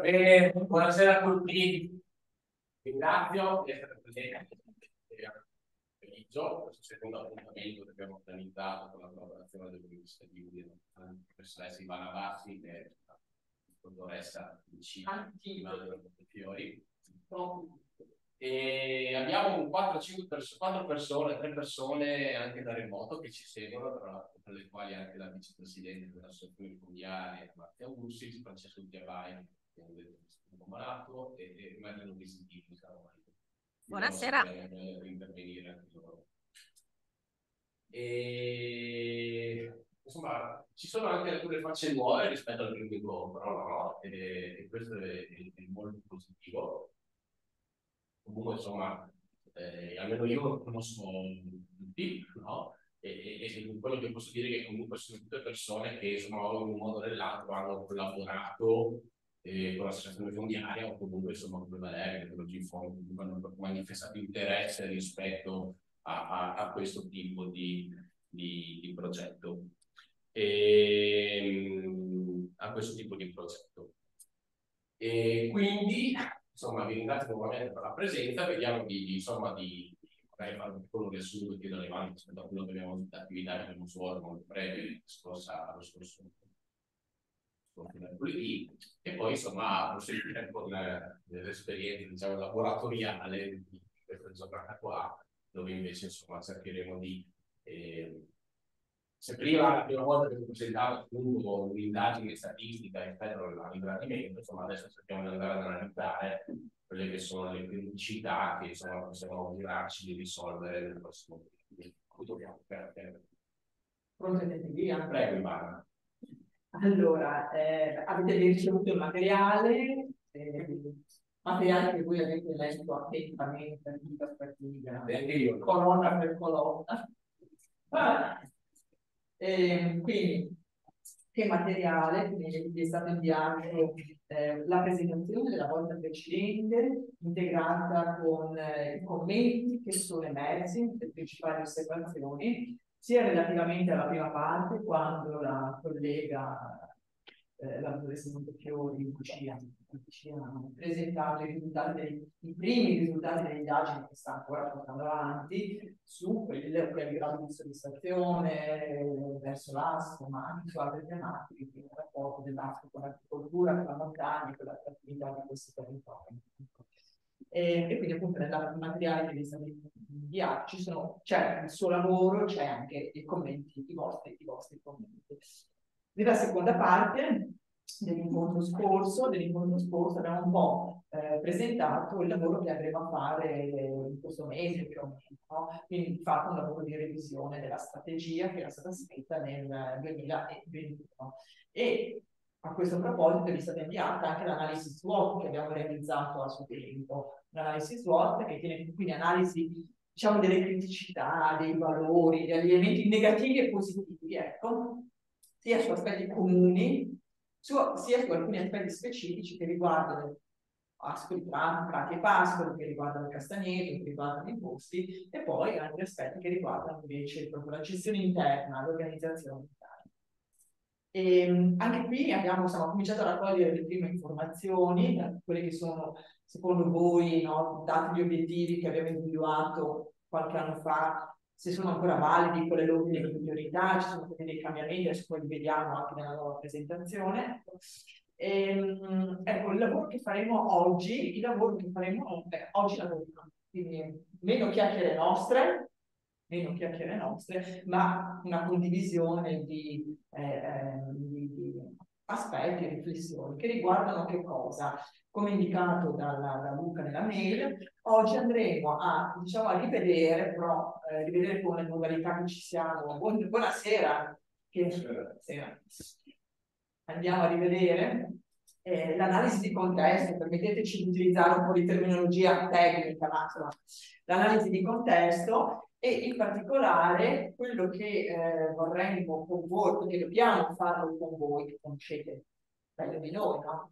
Bene, buonasera a tutti. Ringrazio di essere presenti questo secondo appuntamento che abbiamo organizzato con la collaborazione dell'Università di Udine, la professoressa Ivana Bassi e la dottoressa Lucina Fiori. E abbiamo 4-5 perso 4 persone, 3 persone anche da remoto che ci seguono, tra, tra le quali anche la vicepresidente dell'Associazione Fondiaria Marzia Ursi, Francesco Chiavai, che è un malato, e, e Marino Visitini, Buonasera. E, insomma, ci sono anche alcune facce nuove rispetto al primo incontro, no? E, e questo è, è, molto positivo. Comunque, insomma, eh, almeno io lo conosco tutti, no? E, e, e, quello che posso dire è che comunque sono tutte persone che, insomma, in un modo o nell'altro hanno collaborato eh, con l'associazione fondiaria o comunque insomma come Valeria, come Gifon, hanno manifestato interesse rispetto a, a, a questo tipo di, di, di progetto. E, ehm, a questo tipo di progetto. E quindi, insomma, vi ringrazio nuovamente per la presenza, vediamo di, insomma, di magari fare un piccolo riassunto e chiedere avanti rispetto a quello che abbiamo attività che abbiamo svolto molto breve scorsa, lo scorso e poi insomma proseguire con l'esperienza diciamo laboratoriale di questa giornata qua dove invece insomma cercheremo di eh, se prima la prima volta che ho presentato appunto un'indagine statistica rispetto all'ingrandimento insomma adesso cerchiamo di andare ad analizzare quelle che sono le criticità che insomma possiamo augurarci di risolvere nel prossimo tempo. Pronto via? Prego Ivana. Allora, eh, avete ricevuto il materiale, eh, materiale che voi avete letto attentamente, fatica fatica, colonna per colonna. Ah, eh, quindi, che materiale? Quindi è stato inviato eh, la presentazione della volta precedente, integrata con eh, i commenti che sono emersi, le principali osservazioni, sia relativamente alla prima parte, quando la collega, eh, la dottoressa Montefiori, ci ha, ci ha presentato i, risultati i primi risultati delle indagini che sta ancora portando avanti su è il grado di soddisfazione verso l'ASCO, ma anche su altre tematiche, quindi il rapporto dell'ASCO con l'agricoltura, con la montagna, con l'attività di questi territori. E, e, quindi appunto nel materiale che vi state sono, c'è il suo lavoro, c'è anche i commenti, i vostri, i vostri commenti. Nella seconda parte dell'incontro scorso, dell'incontro scorso abbiamo un po' eh, presentato il lavoro che andremo a fare in questo mese più o meno, no? quindi fatto un lavoro di revisione della strategia che era stata scritta nel 2021. E a questo proposito vi è stata inviata anche l'analisi SWOT che abbiamo realizzato a suo tempo, l'analisi SWOT che tiene quindi analisi diciamo delle criticità, dei valori, degli elementi negativi e positivi, ecco, sia su aspetti comuni, su, sia su alcuni aspetti specifici che riguardano Ascoli, Prati e Pascoli, che riguardano Castagneto, che riguardano i posti, e poi altri aspetti che riguardano invece proprio la gestione interna, l'organizzazione e ehm, anche qui abbiamo insomma, cominciato a raccogliere le prime informazioni, quelle che sono secondo voi no, dati gli obiettivi che abbiamo individuato qualche anno fa, se sono ancora validi, quelle l'ordine di priorità, ci sono stati dei cambiamenti, adesso poi li vediamo anche nella nuova presentazione. Ehm, ecco, il lavoro che faremo oggi, il lavoro che faremo, beh, oggi lavoriamo, quindi meno chiacchiere nostre, meno chiacchiere nostre, ma una condivisione di, eh, ehm, di, di aspetti e riflessioni che riguardano che cosa? Come indicato dalla, da Luca nella mail, oggi andremo a, diciamo, a rivedere, però eh, rivedere con le modalità che ci siamo. Buon, buonasera. Buonasera. Andiamo a rivedere eh, l'analisi di contesto, permetteteci di utilizzare un po' di terminologia tecnica, ma l'analisi di contesto e in particolare quello che eh, vorremmo con voi, perché dobbiamo farlo con voi, che conoscete meglio di noi, no?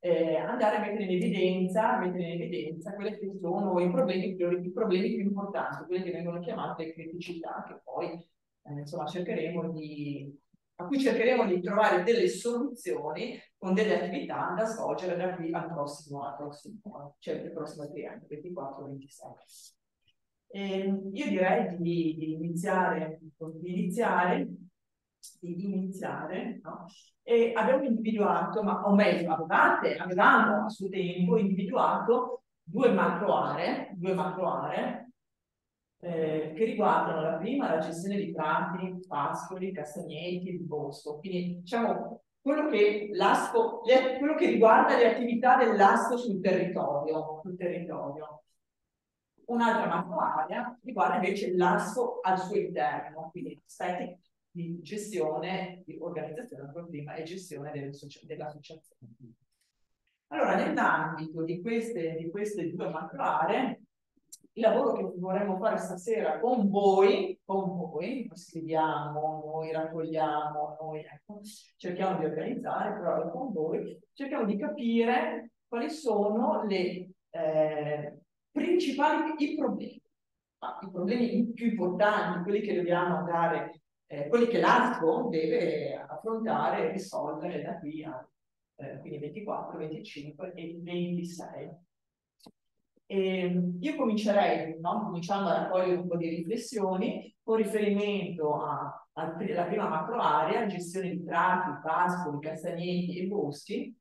Eh, andare a mettere in evidenza, mettere in evidenza quelli che sono i problemi, i problemi più importanti, quelli che vengono chiamate criticità, che poi eh, insomma, cercheremo di, a cui cercheremo di trovare delle soluzioni con delle attività da svolgere da qui al prossimo, al prossimo, cioè il prossimo triennio, 24-26. Ehm, io direi di, di, iniziare, di iniziare, di iniziare, no? E abbiamo individuato, ma o meglio, avevate, avevamo a suo tempo individuato due macro aree, due macro aree eh, che riguardano la prima la gestione di prati, pascoli, castagneti, il bosco. Quindi diciamo quello che, quello che riguarda le attività dell'ASCO sul territorio, sul territorio. Un'altra macro area riguarda invece l'ASCO al suo interno, quindi aspetti di gestione, di organizzazione prima e gestione dell'associazione. Allora, nell'ambito di queste, di queste due macro aree, il lavoro che vorremmo fare stasera con voi, con voi, scriviamo, noi raccogliamo, noi ecco, cerchiamo di organizzare, però con voi, cerchiamo di capire quali sono le eh, principali i problemi, ah, i problemi più importanti, quelli che dobbiamo andare, eh, quelli che l'ASCO deve affrontare e risolvere da qui a eh, quindi 24, 25 e 26. E io comincerei, no? cominciando a raccogliere un po' di riflessioni con riferimento alla prima macro area, gestione di prati, pascoli, castagneti e boschi,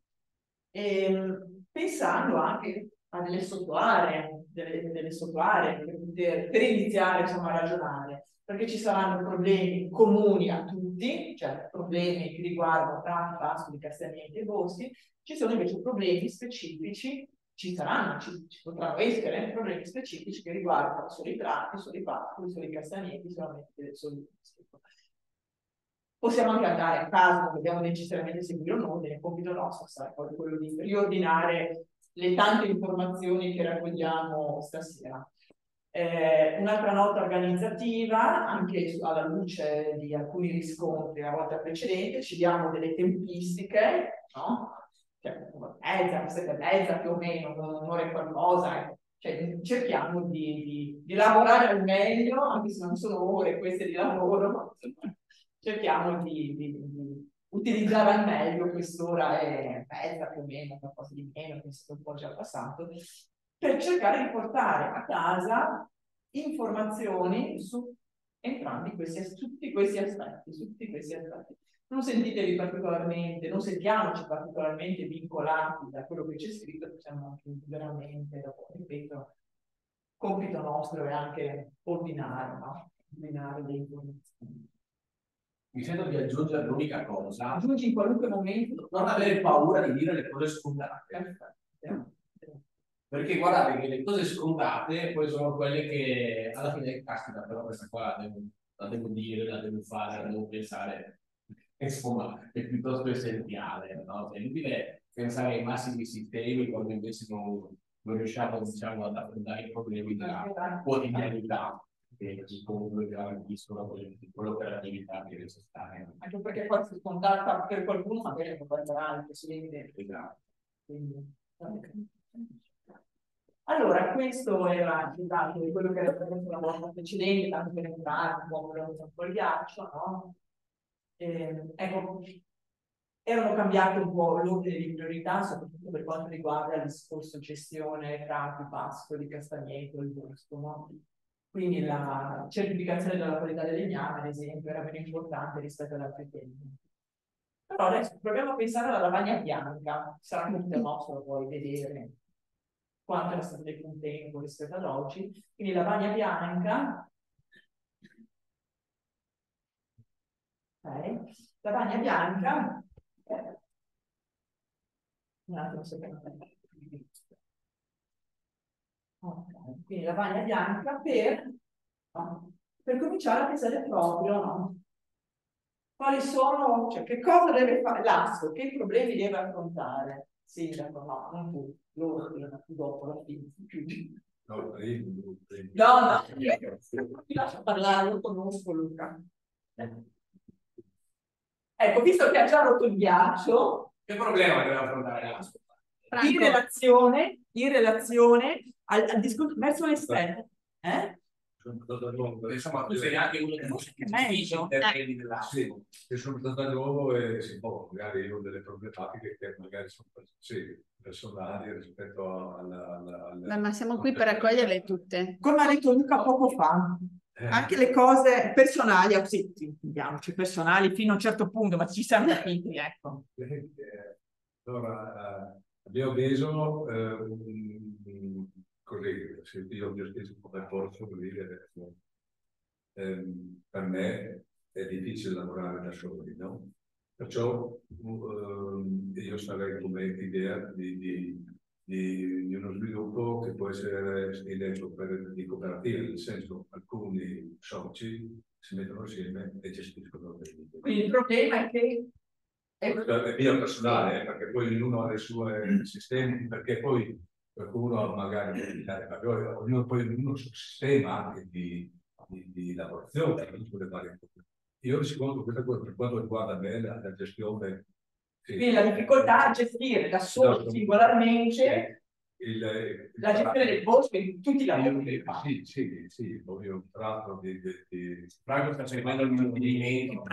e, pensando anche a delle sottoaree, delle, delle sottoaree per, per iniziare insomma, a ragionare, perché ci saranno problemi comuni a tutti, cioè problemi che riguardano prati, pascoli, castagneti e boschi, ci sono invece problemi specifici ci saranno, ci, ci, potranno essere problemi specifici che riguardano solo i prati, solo i pascoli, solo i castagneti, solamente solo i Possiamo anche andare a caso, non dobbiamo necessariamente seguire o no, il compito nostro sarà poi quello di riordinare le tante informazioni che raccogliamo stasera. Eh, Un'altra nota organizzativa, anche alla luce di alcuni riscontri la volta precedente, ci diamo delle tempistiche, no? cioè, mezza, sette e mezza più o meno, un'ora e qualcosa, ecco. cioè, cerchiamo di, di, di, lavorare al meglio, anche se non sono ore queste di lavoro, cerchiamo di, di utilizzare al meglio quest'ora e mezza più o meno, qualcosa di meno, che è un po' già passato, per cercare di portare a casa informazioni su entrambi questi, tutti questi aspetti, su tutti questi aspetti non sentitevi particolarmente, non sentiamoci particolarmente vincolati da quello che c'è scritto, possiamo anche veramente, ripeto, compito nostro è anche ordinare, no? ordinare le informazioni. Mi sento di aggiungere l'unica cosa. Aggiungi in qualunque momento. Non avere paura di dire le cose scontate. Perché guardate che le cose scontate poi sono quelle che alla fine, caspita, però questa qua la devo, la devo dire, la devo fare, la devo pensare insomma è piuttosto essenziale, no? È inutile pensare ai massimi sistemi quando invece non, non riusciamo diciamo, ad affrontare i problemi della quotidianità che comunque garantiscono quell'operatività che è necessaria. Anche perché forse scontata per qualcuno magari può guardare anche, si vede. Esatto. Quindi, allora, questo era esatto, quello che era presente la volta precedente, tanto per entrare un po' un po' il ghiaccio, no? Eh, ecco, erano cambiate un po' l'ordine di priorità, soprattutto per quanto riguarda il discorso gestione, prati, pascoli, castagneto, il bosco, no? Quindi la certificazione della qualità del legname, ad esempio, era meno importante rispetto ad altri temi. Però adesso proviamo a pensare alla lavagna bianca, sarà molto nostro poi vedere quanto era stato più tempo rispetto ad oggi. Quindi la lavagna bianca Okay. La bagna bianca, un attimo se okay. quindi la bagna bianca per, per cominciare a pensare proprio no? quali sono, cioè che cosa deve fare l'ASCO, che problemi deve affrontare. Sindaco, no, non tu, loro prima, dopo la fine. No, prego, prego. No, no, ti lascio parlare, lo conosco Luca. Ecco, visto che ha già rotto il ghiaccio... Che problema deve affrontare la in relazione, in relazione al, al discorso verso l'esterno. Eh? Insomma, tu sei anche uno che gestisce i terreni dell'acqua. Sì, sono stato a nuovo e sì, boh, magari ho delle problematiche che magari sono sì, personali rispetto alla, alla, alla... Ma siamo qui per raccoglierle tutte. Come ha detto Luca poco fa, eh. anche le cose personali, sì, intendiamoci, personali fino a un certo punto, ma ci siamo capiti, ecco. Eh, allora, eh, abbiamo preso eh, così, se io mi ho scritto come posso dire, ehm, per me è difficile lavorare da soli, no? Perciò ehm, io sarei come idea di, di, di, di, uno sviluppo che può essere stile di cooperativa, nel senso alcuni soci si mettono insieme e gestiscono le vite. Quindi il problema è che è, mio personale, perché poi ognuno ha i suoi sistemi, perché poi qualcuno magari ognuno poi ognuno sul sistema anche di, di, di lavorazione sulle varie cose. Io secondo questa cosa per quanto riguarda me la, la gestione sì, quindi la difficoltà a gestire da solo singolarmente il, il, la gestione del bosco in tutti i lavori sì, sì, sì, poi un tratto di, di, di... Franco sta seguendo il mio movimento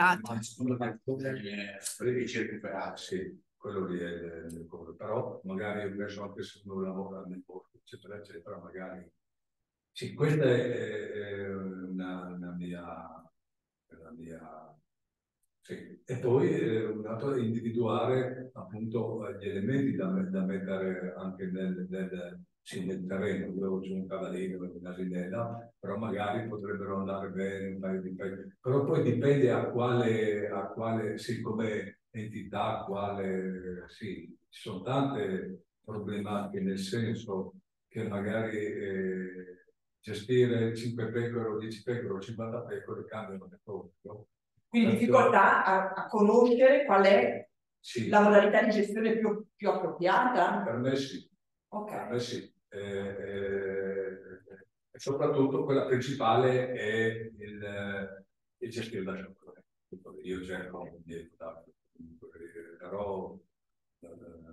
per recuperare sì quello lì è il core. Però magari messo anche se uno lavora nel bosco, eccetera, eccetera, magari... Sì, questa è, è una, una, mia... Una mia sì. E poi eh, un altro è individuare appunto gli elementi da, da mettere anche nel, nel, sì, nel terreno. Io ho un cavallino, un'asinella, però magari potrebbero andare bene un paio di pezzi. Però poi dipende a quale, a quale sì, come entità quale, sì, ci sono tante problematiche nel senso che magari eh, gestire 5 pecore o 10 pecore o 50 pecore cambiano. No? Quindi difficoltà a, a, conoscere qual è sì. la modalità di gestione più, più, appropriata? Per me sì. Okay. Per me sì. Eh, eh, e soprattutto quella principale è il, il gestire la sciopero. Io cerco di aiutarlo però eh,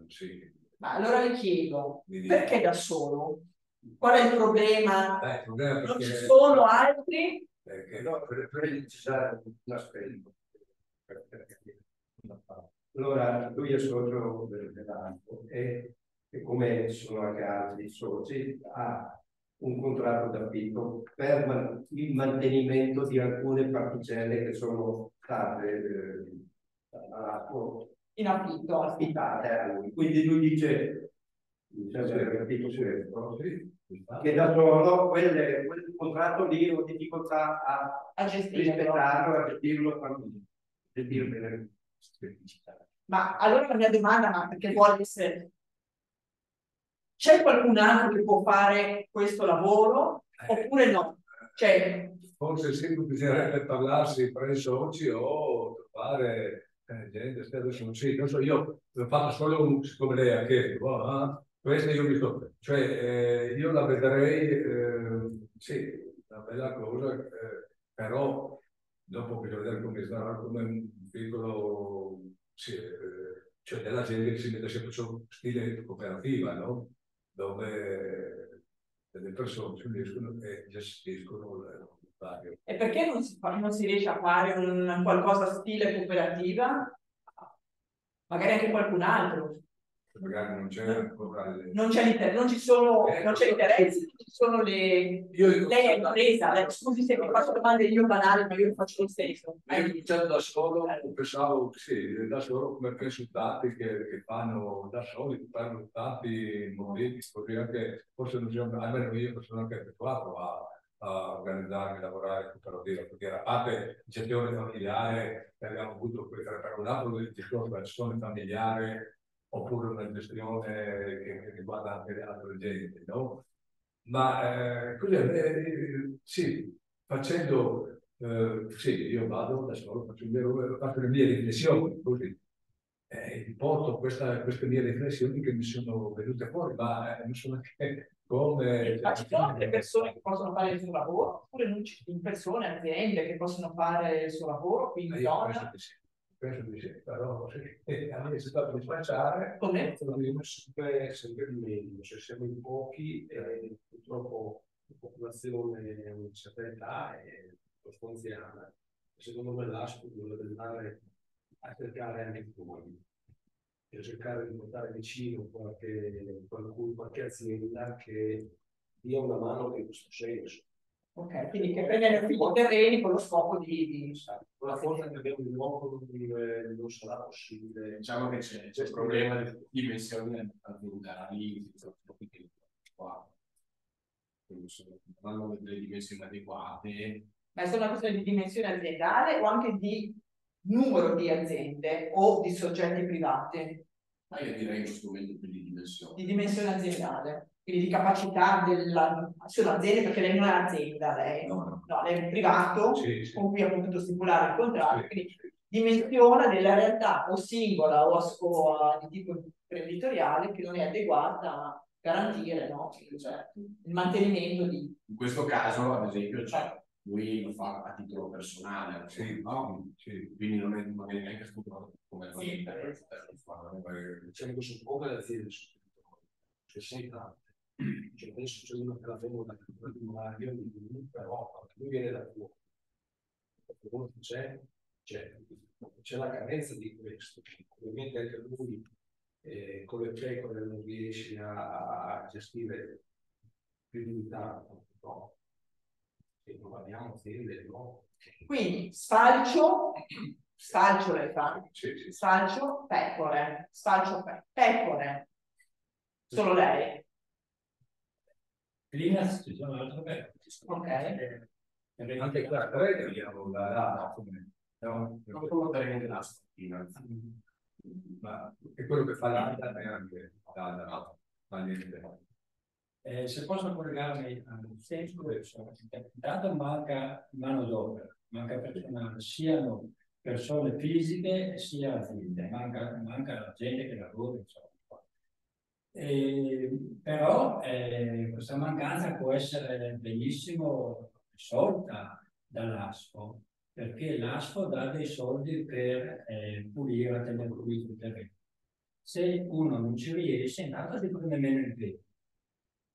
sì. Ma allora le chiedo, perché da solo? Qual è il problema? Eh, il problema non ci sono altri? Perché no, per, per ci sarà un aspetto. Allora, lui è socio dell'Anco e, e come sono anche altri soci, ha un contratto d'affitto per il mantenimento di alcune particelle che sono state eh, in affitto. affittate a lui. Quindi lui dice, che da solo quel, quel contratto lì ho difficoltà a, a rispettarlo, a gestirlo, gestirlo Ma allora la mia domanda, ma perché vuole essere... C'è qualcun altro che può fare questo lavoro oppure no? Cioè... Forse sì, bisognerebbe parlarsi tra i soci o trovare eh, gente, adesso non, sì, non so, io ho fatto solo un, come lei ha chiesto, oh, ah, questa io ho visto, cioè eh, io la vedrei, eh, sì, una bella cosa, eh, però dopo bisogna vedere come sarà come un piccolo, sì, eh, cioè della gente che si mette sempre su stile cooperativa, no? Dove delle persone si uniscono e gestiscono le e perché non si, non si riesce a fare un, qualcosa stile cooperativa? Magari anche qualcun altro. Magari non c'è ancora le... Non c'è l'interesse, non ci sono, eh, non c'è l'interesse, non ci sono le... Io, lei è impresa, lei, scusi se mi faccio domande io banali, ma io faccio lo stesso. Io ho cominciato da solo, pensavo, sì, da solo come penso tanti che, che fanno da soli, fanno tanti momenti, così anche, forse non siamo, almeno io sono anche abituato a a organizzarmi, lavorare la vita, perché parte gestione familiare, abbiamo avuto altro discorso della gestione familiare, oppure una gestione che, che riguarda anche le altre gente, no? Ma eh, così, eh, sì, facendo, eh, sì, io vado da solo, faccio, faccio le mie riflessioni, così, porto questa, queste mie riflessioni che mi sono venute fuori, ma eh, non sono che come... Ma ci sono delle persone che possono fare il suo lavoro, oppure non ci sono persone, aziende che possono fare il suo lavoro, quindi io penso di sì, penso di sì, però sì, a me è stato dispacciare, come? Dobbiamo sempre, sempre meglio, se siamo in pochi, eh, purtroppo popolazione a una certa età è piuttosto anziana. Secondo me l'ASPO dovrebbe andare a cercare anche fuori, e cercare di portare vicino qualche, qualcuno, qualche azienda che dia una mano in questo senso. Ok, quindi che prendere più terreni con lo scopo di... di... Con la forza che abbiamo in uomo non sarà possibile. Diciamo che c'è, c'è il problema di dimensioni aziendali, qua. Quindi hanno delle dimensioni adeguate. Ma è solo una questione di dimensione aziendale o anche di numero di aziende o di soggetti privati? Ma io direi uno strumento più di dimensione. Di dimensione aziendale quindi di capacità della azienda, perché lei non è azienda, lei, no, no. no lei è un privato sì, sì. con cui ha potuto stipulare il contratto, sì. quindi dimensiona della realtà o singola o, a, o a, di tipo imprenditoriale che non è adeguata a garantire no? cioè, il mantenimento di... In questo caso, ad esempio, cioè, lui lo fa a titolo personale, sì, no? sì. quindi non è, è neanche strutturato come sì, diciamo che sono poche le aziende sul territorio, cioè sei tante cioè, adesso c'è uno che la vengo da Mario, però lui viene da fuori. C'è, c'è, c'è la carenza di questo. Ovviamente anche lui eh, con le pecore non riesce a, a gestire più di tanto, no? E non abbiamo aziende, no? Quindi sfalcio, sfalcio le fa, sfalcio pecore, sfalcio pecore, solo lei. Linea ci sono altre belle. Ok. Eh, anche qua, tre vediamo la data come no? non può prendere la spina. Ma è quello che fa l'ADA è anche l'ADA, ma niente. Eh, se posso collegarmi al senso, intanto manca mano d'opera, manca personale, siano persone fisiche sia aziende, manca, manca la gente che lavora, insomma. E, però eh, questa mancanza può essere benissimo risolta dall'ASFO, perché l'ASFO dà dei soldi per eh, pulire, tenere pulito il terreno. Se uno non ci riesce, intanto si prende meno impegno.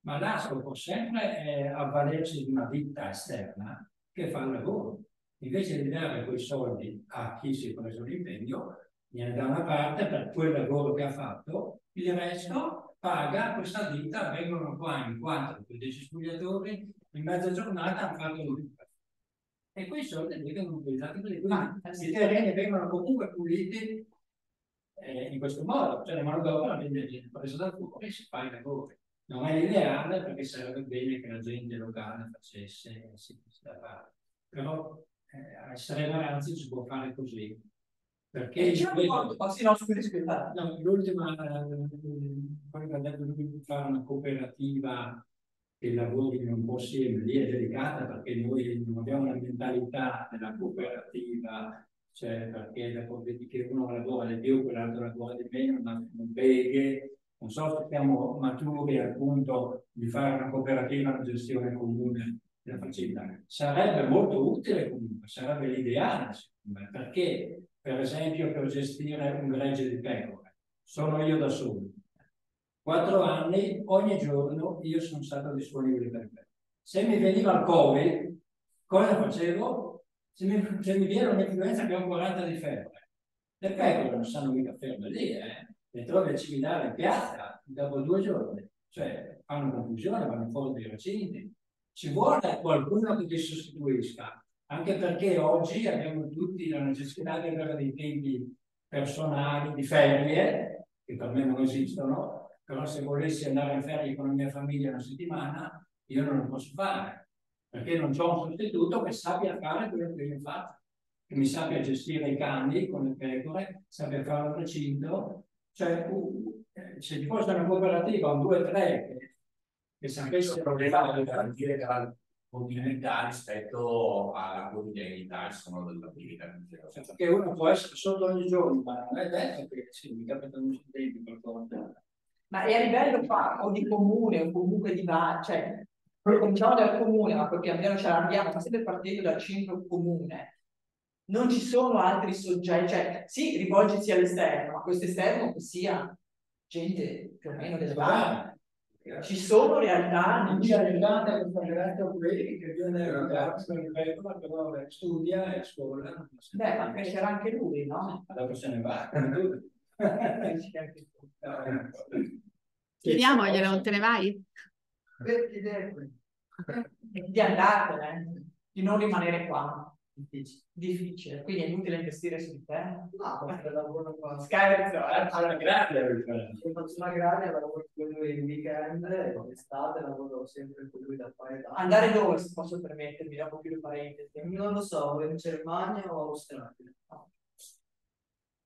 Ma l'ASFO può sempre eh, avvalersi di una ditta esterna che fa il lavoro. Invece di dare quei soldi a chi si è preso l'impegno, viene da una parte per quel lavoro che ha fatto, il resto paga questa ditta, vengono qua in quattro, 15 spogliatori, in mezza giornata hanno fatto lui. E quei soldi vengono utilizzati per i terreni vengono comunque puliti eh, in questo modo, cioè la manodopera viene presa da fuori e si fa i lavori. Non è ideale perché sarebbe bene che la gente locale facesse, si però eh, a Estrema anzi si può fare così. Perché eh, diciamo quando, no, no, l'ultima, poi ha detto di fare una cooperativa che lavori un po' assieme, lì è delicata perché noi non abbiamo la mentalità della cooperativa, cioè perché la che uno lavora di più, quell'altro lavora di meno, ma non beghe. Non so se siamo maturi al punto di fare una cooperativa, una gestione comune della faccenda. Sarebbe molto utile comunque, sarebbe l'ideale, secondo me, perché per esempio per gestire un gregge di pecore. Sono io da solo. Quattro anni, ogni giorno io sono stato disponibile per me. Se mi veniva il Covid, cosa facevo? Se mi, se mi viene un'influenza che ho 40 di febbre, le pecore non stanno mica ferme lì, eh? Le trovi al cimitare in piazza dopo due giorni, cioè fanno confusione, vanno fuori dai recinti. Ci vuole qualcuno che ti sostituisca anche perché oggi abbiamo tutti la necessità di avere dei tempi personali di ferie, che per me non esistono, però se volessi andare in ferie con la mia famiglia una settimana, io non lo posso fare, perché non ho un sostituto che sappia fare quello che io faccio, che mi sappia gestire i cani con le pecore, sappia fare il recinto, cioè uh, se ci fosse una cooperativa, un due o tre che, che sapesse... Il problema è garantire continuità rispetto alla quotidianità insomma, dell'attività cioè, che uno può essere solo ogni giorno, ma non è detto che sì, mi capita un tempi per forza. Ma è a livello qua, o di comune o comunque di va, cioè cominciamo dal comune, ma poi pian piano ce l'abbiamo, ma sempre partendo dal centro comune. Non ci sono altri soggetti, cioè sì, rivolgersi all'esterno, ma questo esterno che sia gente più o meno del bar Ci sono realtà, Non c'è arrivata questa ragazza qui che viene ragazzo in pecora, però studia e scuola. beh, ma crescerà anche lui, no? Dopo se ne va. Chiediamoglielo, non te ne vai? Di andartene, di non rimanere qua. Difficile, quindi è inutile investire su di te. No, questo lavoro qua. Scherzo, eh? Alla grande, Se faccio una grande lavoro con lui il weekend l'estate lavoro sempre con lui da fare da Andare dove, se posso permettermi, dopo più parentesi. Non lo so, in Germania o Australia.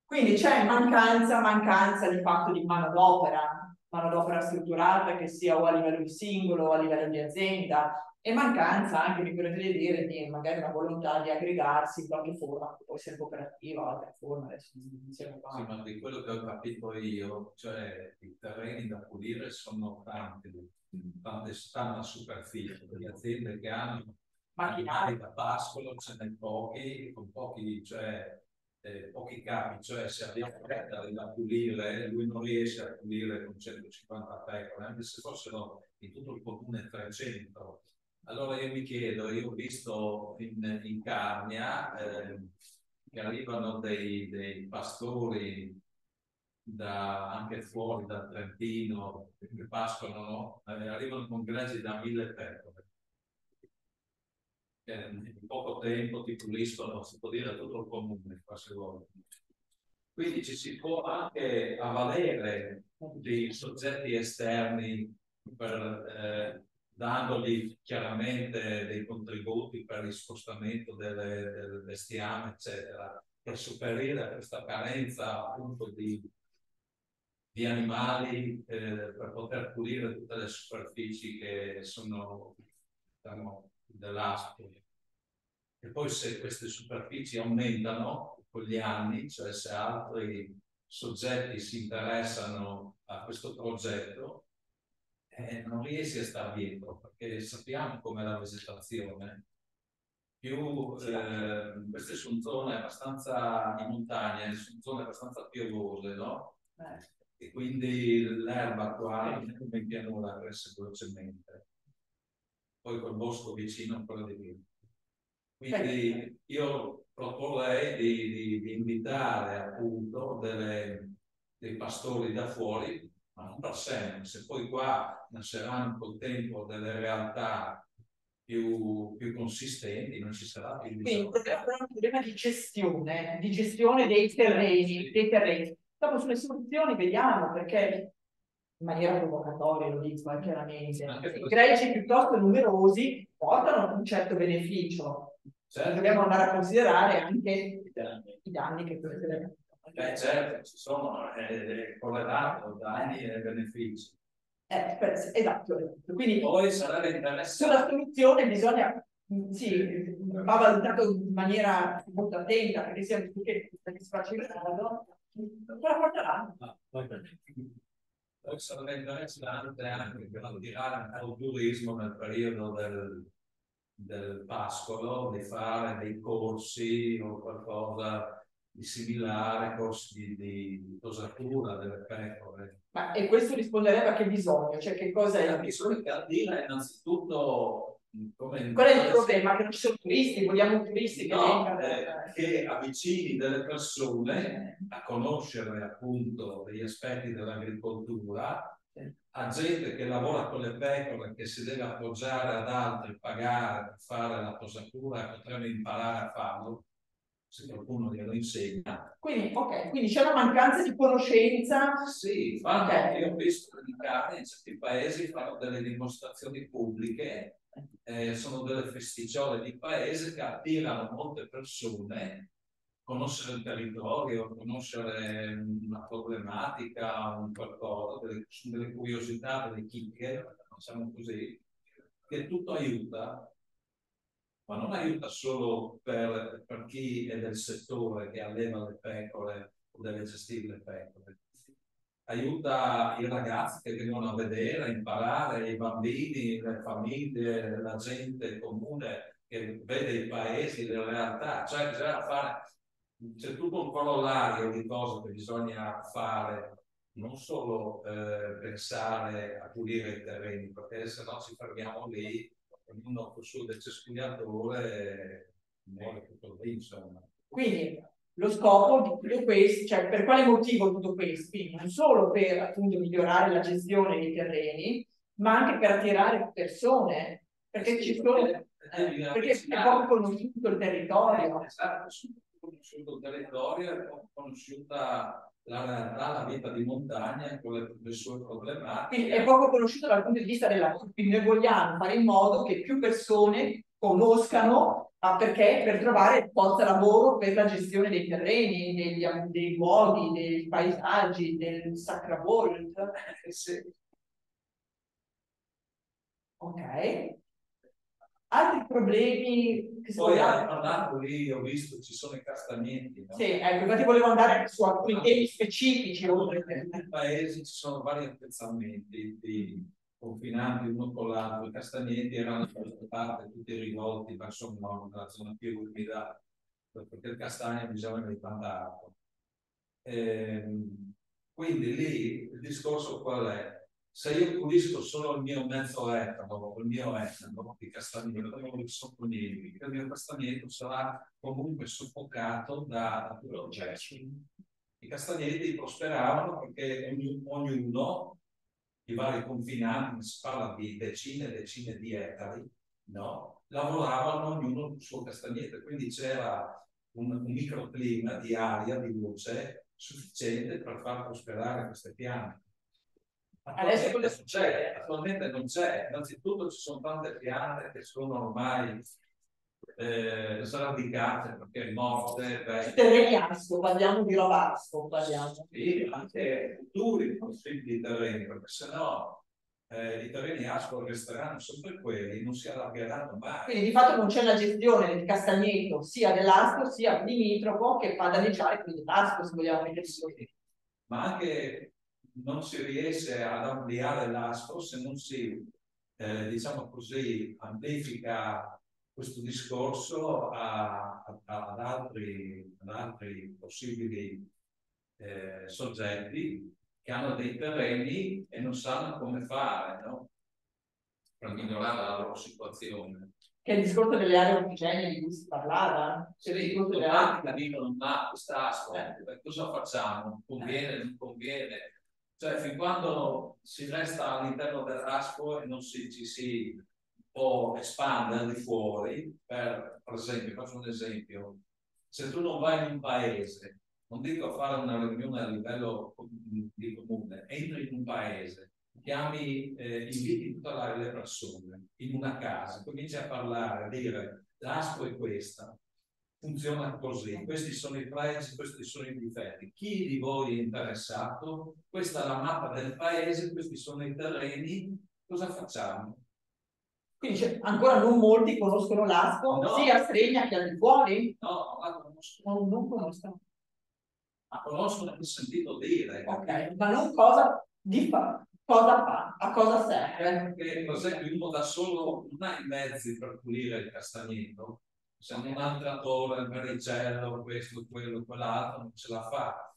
Quindi c'è mancanza, mancanza di fatto di manodopera, manodopera strutturata che sia o a livello di singolo o a livello di azienda e mancanza anche, mi di dire, di magari una volontà di aggregarsi in qualche forma, che può essere cooperativa o altra forma, adesso non siamo qua. Sì, ma di quello che ho capito io, cioè i terreni da pulire sono tanti, tante stanno a superficie, le aziende che hanno Macchinari. da pascolo ce ne pochi, con pochi, cioè eh, pochi capi, cioè se abbiamo fretta da pulire, lui non riesce a pulire con 150 pecore, anche se fossero in tutto il comune 300. Allora io mi chiedo, io ho visto in, in Carnia eh, che arrivano dei, dei pastori da, anche fuori dal Trentino che pascolano, no? Eh, arrivano con greggi da mille pecore. Che in poco tempo ti puliscono, si può dire, tutto il comune, quasi vuole. Quindi ci si può anche avvalere di soggetti esterni per, eh, dandogli chiaramente dei contributi per il spostamento delle, del bestiame, eccetera, per superare questa carenza appunto di, di animali eh, per poter pulire tutte le superfici che sono diciamo, dell'aspro. E poi se queste superfici aumentano con gli anni, cioè se altri soggetti si interessano a questo progetto, eh, non riesci a stare dietro, perché sappiamo com'è la vegetazione. Più, eh, queste sono zone abbastanza in montagna, sono zone abbastanza piovose, no? Eh. E quindi l'erba qua, come in pianura, cresce velocemente. Poi col bosco vicino ancora di più. Quindi io proporrei di, di, di invitare appunto delle, dei pastori da fuori ma non per sempre. Se poi qua nasceranno col tempo delle realtà più, più consistenti, non ci sarà più Quindi il bisogno. problema è un problema di gestione, di gestione dei terreni, dei terreni. Dopo sulle soluzioni vediamo perché in maniera provocatoria lo dico eh, chiaramente. I greci piuttosto numerosi portano un certo beneficio. Certo. Dobbiamo andare a considerare anche i danni che potrebbero Beh, certo, ci sono eh, correlato danni e benefici. Eh, esatto, esatto. Quindi Poi sarebbe interessante. sulla soluzione bisogna, mh, sì, va valutato in maniera molto attenta perché sia perché perché si faccia il caso, non la porterà. Ah, poi sarebbe interessante anche attirare al turismo nel periodo del, del pascolo di fare dei corsi o qualcosa di similare, corsi di, di dosatura delle pecore. Ma, e questo risponderebbe a che bisogno? Cioè che cosa è? la bisogna capire innanzitutto come... Qual è il problema? Che non ci sono turisti, vogliamo turisti che No, vengano. eh, che avvicini delle persone a conoscere appunto degli aspetti dell'agricoltura, a gente che lavora con le pecore, che si deve appoggiare ad altri, pagare per fare la posatura potrebbe imparare a farlo, se qualcuno glielo insegna. Quindi, ok, quindi c'è una mancanza di conoscenza. Sì, fanno, Ok. io ho visto Italia, in certi paesi fanno delle dimostrazioni pubbliche, eh, sono delle festicciole di paese che attirano molte persone, conoscere il territorio, conoscere una problematica, un qualcosa, delle, delle curiosità, delle chicche, diciamo così, che tutto aiuta, ma non aiuta solo per, per chi è del settore che alleva le pecore o deve gestire le pecore. Aiuta i ragazzi che vengono a vedere, a imparare, i bambini, le famiglie, la gente comune che vede i paesi, le realtà, cioè bisogna fare, c'è tutto un corollario di cose che bisogna fare non solo eh, pensare a pulire i terreni, perché se no ci fermiamo lì, ognuno col suo decespugliatore muore tutto lì, insomma. Quindi lo scopo di tutto questo, cioè per quale motivo tutto questo? Quindi non solo per appunto migliorare la gestione dei terreni, ma anche per attirare persone, perché ci sono, eh, perché è poco conosciuto il territorio. Esatto, conosciuto il territorio, è poco conosciuta la realtà, la vita di montagna con le, le sue problematiche. Quindi è poco conosciuto dal punto di vista della quindi noi vogliamo fare in modo che più persone conoscano ma perché per trovare forza lavoro per la gestione dei terreni, degli, dei luoghi, dei paesaggi, del sacravolt. Ok. Altri problemi che Poi vogliamo... a Napoli ho visto ci sono i castagneti. No? Sì, ecco, infatti volevo andare su alcuni temi specifici. Nei paesi ci sono vari appezzamenti di confinanti uno con l'altro. I castagneti erano da questa parte tutti rivolti verso nord, nella zona più umida, perché il castagno bisogna acqua. Ehm, quindi lì il discorso qual è? Se io pulisco solo il mio mezzo ettaro, il mio ettaro di castagneto, non li sottolinevi, il mio castagneto sarà comunque soffocato da, da processo. I castagneti prosperavano perché ognuno i vari confinanti, si parla di decine e decine di ettari, no? lavoravano ognuno sul suo castagneto, quindi c'era un, un microclima di aria, di luce sufficiente per far prosperare queste piante. Adesso cosa succede? Attualmente non c'è. Innanzitutto ci sono tante piante che sono ormai eh, sradicate perché morte. Terreni ASCO, parliamo di roba ASCO, parliamo. Sì, anche futuri possibili terreni, perché sennò eh, i terreni ASCO resteranno sempre quelli, non si allargeranno mai. Quindi di fatto non c'è la gestione del castagneto sia dell'ASCO sia limitropo che fa danneggiare quindi l'ASCO se vogliamo mettere così. Ma anche non si riesce ad ampliare l'ASCO se non si, eh, diciamo così, amplifica questo discorso a, a, ad, altri, ad, altri, possibili eh, soggetti che hanno dei terreni e non sanno come fare no? per migliorare la loro situazione. Che è il discorso delle aree omogenee di cui si parlava? Se il discorso delle aree dicono ma quest'asco, eh. cosa facciamo? Conviene, non conviene? Cioè fin quando si resta all'interno dell'asco e non si, ci si o espandere di fuori, per, per esempio, faccio un esempio, se tu non vai in un paese, non dico fare una riunione a livello di comune, entri in un paese, chiami, eh, inviti tutte le persone in una casa, cominci a parlare, a dire l'asco è questa, funziona così, questi sono i pregi, questi sono i difetti. Chi di voi è interessato? Questa è la mappa del paese, questi sono i terreni, cosa facciamo? Quindi ancora non molti conoscono l'ASCO, no. sia a Stregna che al di fuori? No, la conosco. Non, non conoscono. Ma conoscono il sentito dire. Ok, ma non cosa, di fa, cosa fa, a cosa serve? Perché per esempio uno da solo non ha i mezzi per pulire il castagneto, se non il trattore, il vericello, questo, quello, quell'altro, non ce la fa.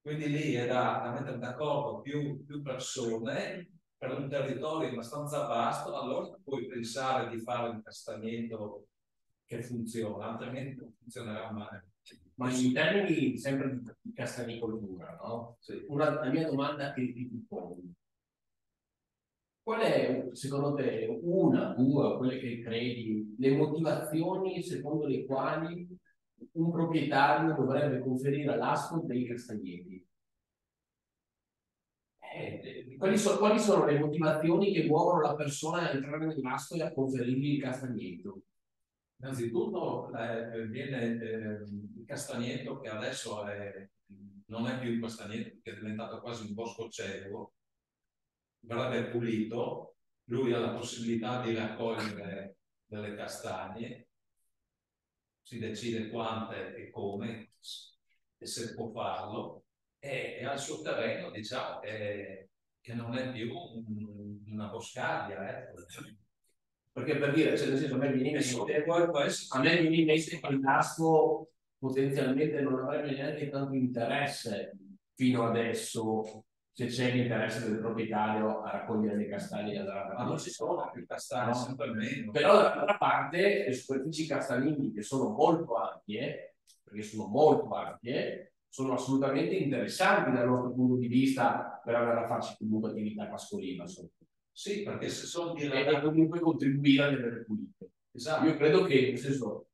Quindi lì è da, da mettere d'accordo più, più persone per un territorio abbastanza vasto, allora puoi pensare di fare un castagneto che funziona, altrimenti non funzionerà mai. Ma in termini sempre di castagnicoltura, no? Sì. Una, la mia domanda che ti pongo. Qual è, secondo te, una, due, quelle che credi, le motivazioni secondo le quali un proprietario dovrebbe conferire all'ASCO dei castagneti? Eh, quali, so, quali, sono le motivazioni che muovono la persona a entrare nell'asto e a conferirgli il castagneto? Innanzitutto eh, viene eh, il castagneto che adesso è, non è più un castagneto, che è diventato quasi un bosco cieco, verrebbe pulito, lui ha la possibilità di raccogliere delle castagne, si decide quante e come e se può farlo, e, e al suo terreno diciamo che, che non è più un, una boscaglia. Eh. Perché per dire, cioè nel senso, a me viene in mente, a me viene in mente che il NASCO potenzialmente non avrebbe neanche tanto interesse fino adesso se c'è l'interesse del proprietario a raccogliere dei castagni e andare a Ma non ci sono più castani, No. sempre meno. Però dall'altra parte le superfici castanili che sono molto ampie, perché sono molto ampie, sono assolutamente interessanti dal nostro punto di vista per andare a farci comunque attività pascolina. Sì, perché se sono E, e comunque contribuire ad avere pulite. esatto. Io credo che, nel senso,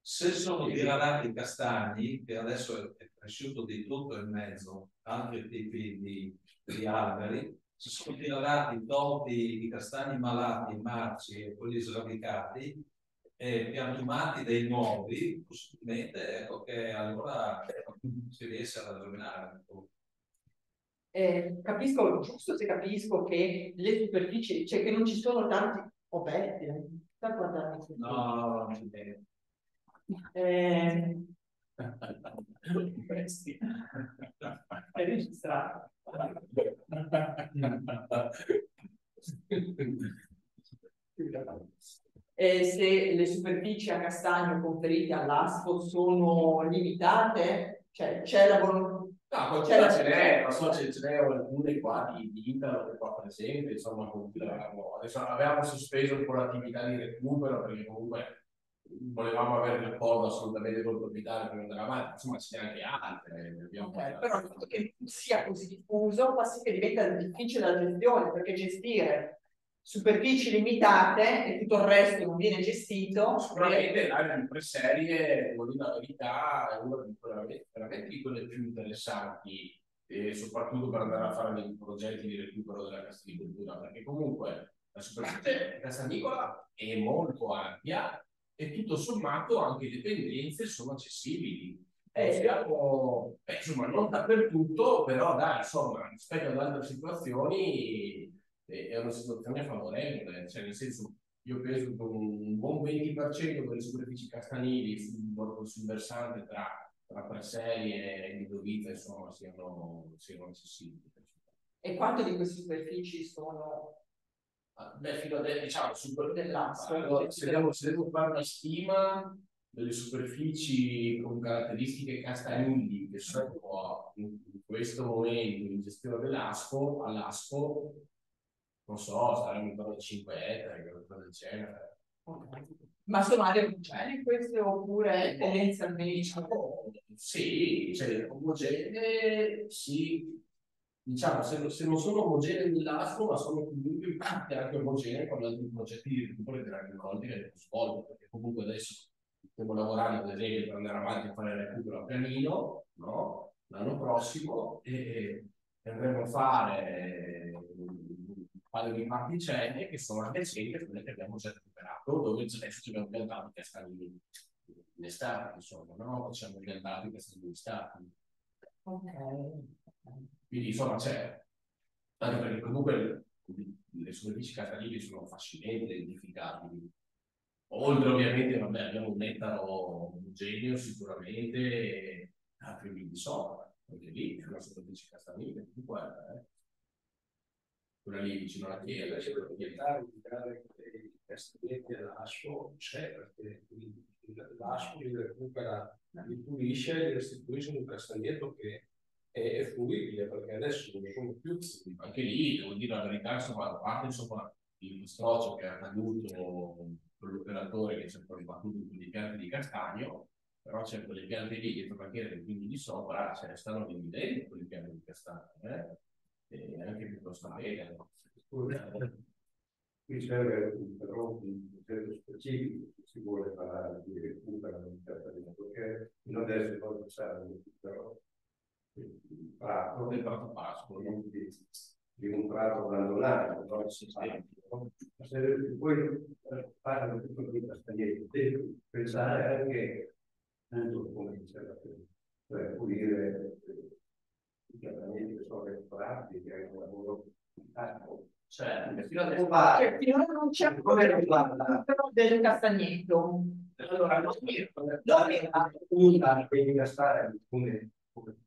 se sono diradati i castagni, che adesso è cresciuto di tutto in mezzo, altri tipi di, di alberi, se sono diradati, tolti i castagni malati, marci e quelli sradicati, e piantumati dei nuovi, possibilmente ecco che allora si riesce a ragionare. Eh, capisco, giusto se capisco che le superfici, cioè che non ci sono tanti obetti, sta guardando no, non ci bene. Eh, è registrato. E se le superfici a castagno conferite all'ASFO sono limitate, cioè c'è la volontà. No, C'è la- ce n'è, non so ce n'è alcune qua di, Italo che qua presente, insomma, comunque avevamo sospeso un po' l'attività di recupero perché comunque volevamo avere l'accordo assolutamente col proprietario per andare avanti, insomma ce n'è anche altre. ne abbiamo Ok, fatte. però il fatto che sia così diffuso fa sì che diventa difficile la gestione, perché gestire superfici limitate e tutto il resto non viene gestito. Sicuramente l'area di preserie, dire la verità, è una di veramente di quelle più interessanti, e soprattutto per andare a fare dei progetti di recupero della castanicoltura, perché comunque la superficie castanicola è molto ampia e tutto sommato anche le pendenze sono accessibili. Eh, siamo, eh, insomma, non dappertutto, però dai, insomma, rispetto ad altre situazioni eh, è una situazione favorevole, cioè nel senso io penso che un buon 20% delle superfici castanili sul, sul versante tra, tra Presserie e Midovita insomma siano, siano accessibili. E quante di queste superfici sono Ah, Beh, fino adesso diciamo super Dell'Asso. Allora, se, devo, se devo fare una stima delle superfici con caratteristiche castagnili che sono in, in questo momento in gestione dell'ASCO, all'ASCO, non so, saremmo intorno ai 5 ettari, qualcosa del genere. Ma sono aree omogenee queste oppure tendenzialmente? Diciamo, sì, cioè omogenee, sì, diciamo, se, se non sono omogenee nell'ASCO, ma sono comunque in parte anche omogenee con altri progetti di recupero della agricoltura che devo svolgere, perché comunque adesso stiamo lavorando, ad esempio, per andare avanti a fare il recupero a pianino, no? L'anno prossimo, e, e andremo a fare un paio di particelle che sono adiacenti quelle che abbiamo già recuperato, dove adesso ci abbiamo piantato che stanno in, estate, insomma, no? Ci abbiamo piantato che stanno in estate. Ok. Quindi insomma c'è, anche perché comunque le, superfici casalili sono facilmente identificabili. Oltre ovviamente, vabbè, abbiamo un ettaro omogeneo sicuramente, e altri lì di sopra, anche lì è una superficie castanile, comunque eh. quella lì vicino alla chiesa, c'è quella chiesa. i castelletti all'ascio c'è perché l'ascio li recupera, li pulisce e li restituisce un castagnetto che è, è fruibile perché adesso non sono più. Anche lì, devo dire la verità, insomma, a parte insomma, il strocio che è accaduto con l'operatore che ci ha poi battuto con i pianti di castagno, però c'è quelle piante lì dietro la chiesa quindi di sopra ce ne stanno dividendo quelle piante di castagno, eh? E anche piuttosto bene. Qui serve un però un progetto specifico se si vuole parlare di recupero all'interno perché fino adesso non pensare di recupero il prato Del prato pascolo, di, di un prato abbandonato, no? Sì, se poi eh, fare tutto il castagnetto, devi pensare anche appunto come diceva cioè pulire eh, i trattamenti che sono recuperati, che è un lavoro fantastico. Cioè, fino adesso Non va- Cioè, finora non c'è però del castagnetto. allora, non non era una quindi gastare come come fa l'altro non fa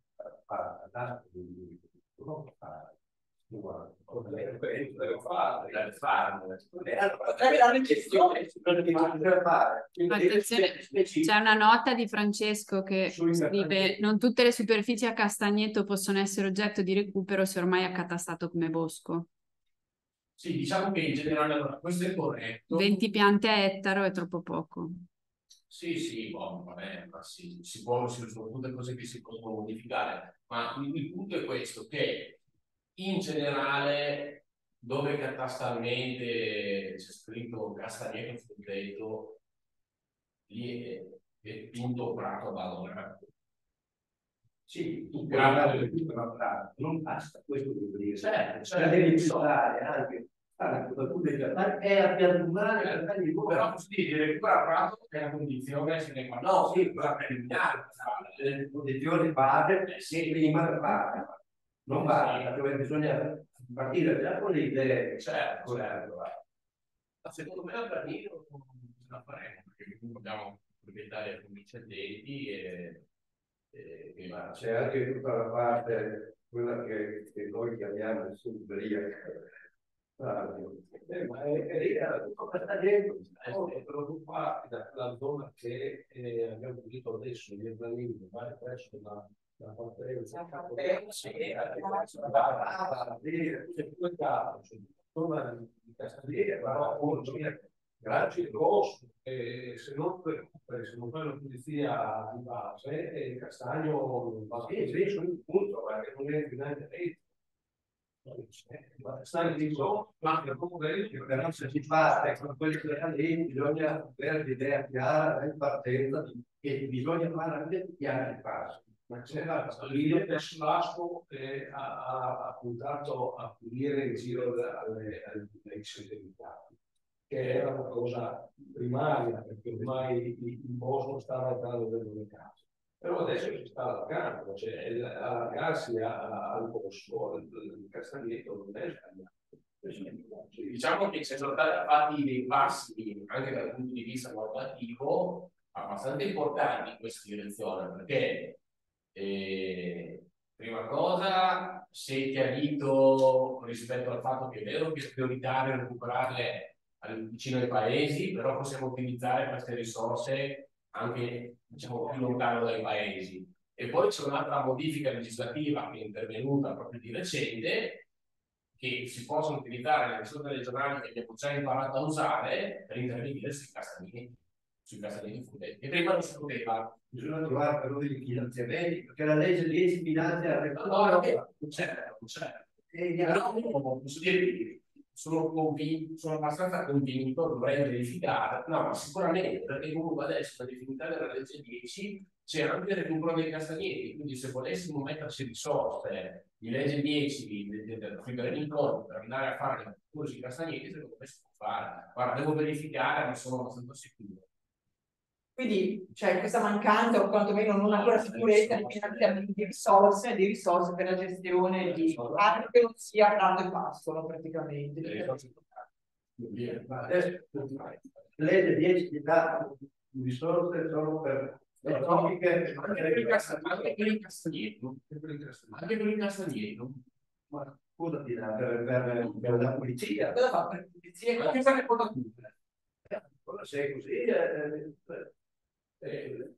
Fare. Deve farlo. Attenzione, c'è una nota di Francesco che scrive non tutte le superfici a castagneto possono essere oggetto di recupero se ormai accatastato come bosco. Sì, diciamo che in generale allora, questo è corretto. 20 piante a ettaro è troppo poco. Sì, sì, boh, vabbè, ma sì, si può, ci sono tutte cose che si possono modificare, ma il, il punto è questo, che in generale dove catastalmente c'è scritto castagneto frutteto, lì è, è tutto prato da allora. Sì, tu Grazie. guardare tutto una pratica, non basta, questo vuol dire. Certo, Cioè, certo, devi so. pensare anche piantati e a piantumare piantati di Però così dire recupera prato è la condizione sine qua no, sì, però per eliminare Le condizioni base, sì, prima da fare. Non basta, dove bisogna partire già con le idee. certo, certo. Ma secondo me a non ce la faremo, perché comunque abbiamo proprietari convincenti e, e, va. C'è anche tutta la parte, quella che, che noi chiamiamo il suberia. Eh, ma è, è, è tutto questa gente è preoccupati da quella zona che eh, abbiamo visto adesso, gli Erlanini, va presso la, la La c'è due casi, zona di Castelliere, ma Grazie grosso, e se non recuperi, se non fai una pulizia di base, eh, il castagno va sì, sono il punto, ma non è finale rete. Stai di zona, ma che comunque Però se si parte con quelli che erano lì, bisogna avere l'idea chiara in partenza che bisogna fare anche piani di passo. Ma c'era lì adesso l'ASPO eh, ha, ha- puntato a pulire in giro alle, alle, ai sedentati, che era una cosa primaria, perché ormai il, il bosco stava entrando dentro le case. Però adesso si sta allargando, cioè allargarsi al bosco, il, castagnetto non è sbagliato. Diciamo che sono stati fatti dei passi anche dal punto di vista normativo abbastanza importanti in questa direzione, perché eh, prima cosa si è chiarito rispetto al fatto che è vero che è prioritario recuperarle vicino ai paesi, però possiamo utilizzare queste risorse anche diciamo, più lontano dai paesi. E poi c'è un'altra modifica legislativa che è intervenuta proprio di recente, che si possono utilizzare le risorse regionali che abbiamo già imparato a usare per intervenire sui castagnini, sui castagnini frutteti. E prima non si poteva. Bisogna trovare però dei finanziamenti, perché la legge 10 finanzia No, no, no, non c'era, non c'era. e Però posso dire sono convinto, sono abbastanza convinto, dovrei verificare, no, ma sicuramente, perché comunque adesso la definizione della legge 10 c'è anche il recupero dei castagneti, quindi se volessimo metterci risorse di legge 10 del Friuli Rincon per andare a fare il recupero sui castagneti, secondo me si può fare. Guarda, devo verificare, ma sono abbastanza sicuro. Quindi c'è questa mancanza, o quantomeno non ancora sicurezza di finanziamenti di risorse, di risorse per la gestione di anche che non sia grande pascolo praticamente. Legge 10 ti dà risorse solo per le topiche Anche per il casta- anche per il anche per il ma scusa ti dà per, per, per la pulizia. Cosa fa per pulizia? Anche per le potature. Allora, se è così eh, Eh,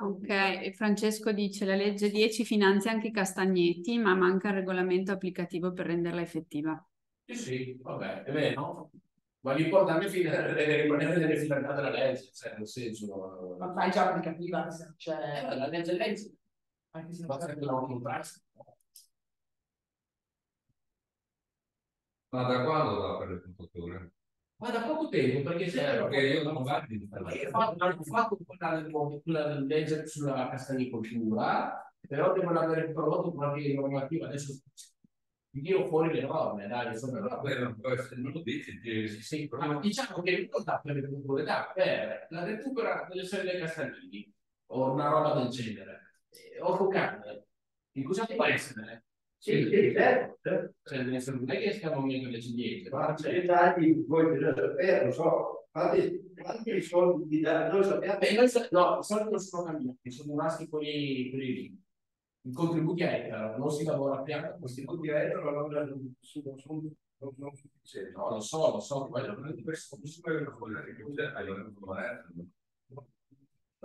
Ok, e Francesco dice la legge 10 finanzia anche i castagneti, ma manca il regolamento applicativo per renderla effettiva. Sì, sì, vabbè, è vero. Ma l'importante è rimanere nelle finalità della legge, cioè nel senso... Ma fai già applicativa anche se non c'è, Eh, la legge è legge, anche se non che la contrasti. Ma da quando va per le puntature? Ma da poco tempo, perché se Perché io non vado di ho fatto, ho quella, quella legge sulla castagnicoltura, però devono aver prodotto qualche normativa. Adesso tiro fuori le norme, dai, insomma, Però quello non lo dici, ti- Sì, sì, ma diciamo che per le recupero dà per la recupera delle serie dei castagnini o una roba del genere. Eh, o focale in cosa può essere sì, sì, certo, certo. cioè non è che stiamo meglio le ciliegie ma c'è c'è dettagli voi non so, quanti, quanti soldi ti dà, noi sappiamo. Beh, noi sa- no, i soldi non sono cambiati sono rimasti quelli, lì i contributi a ettaro, non si lavora a pianta, questi contributi a ettaro lavorano non sono non sufficienti. No, lo so, lo so, quello questo. Non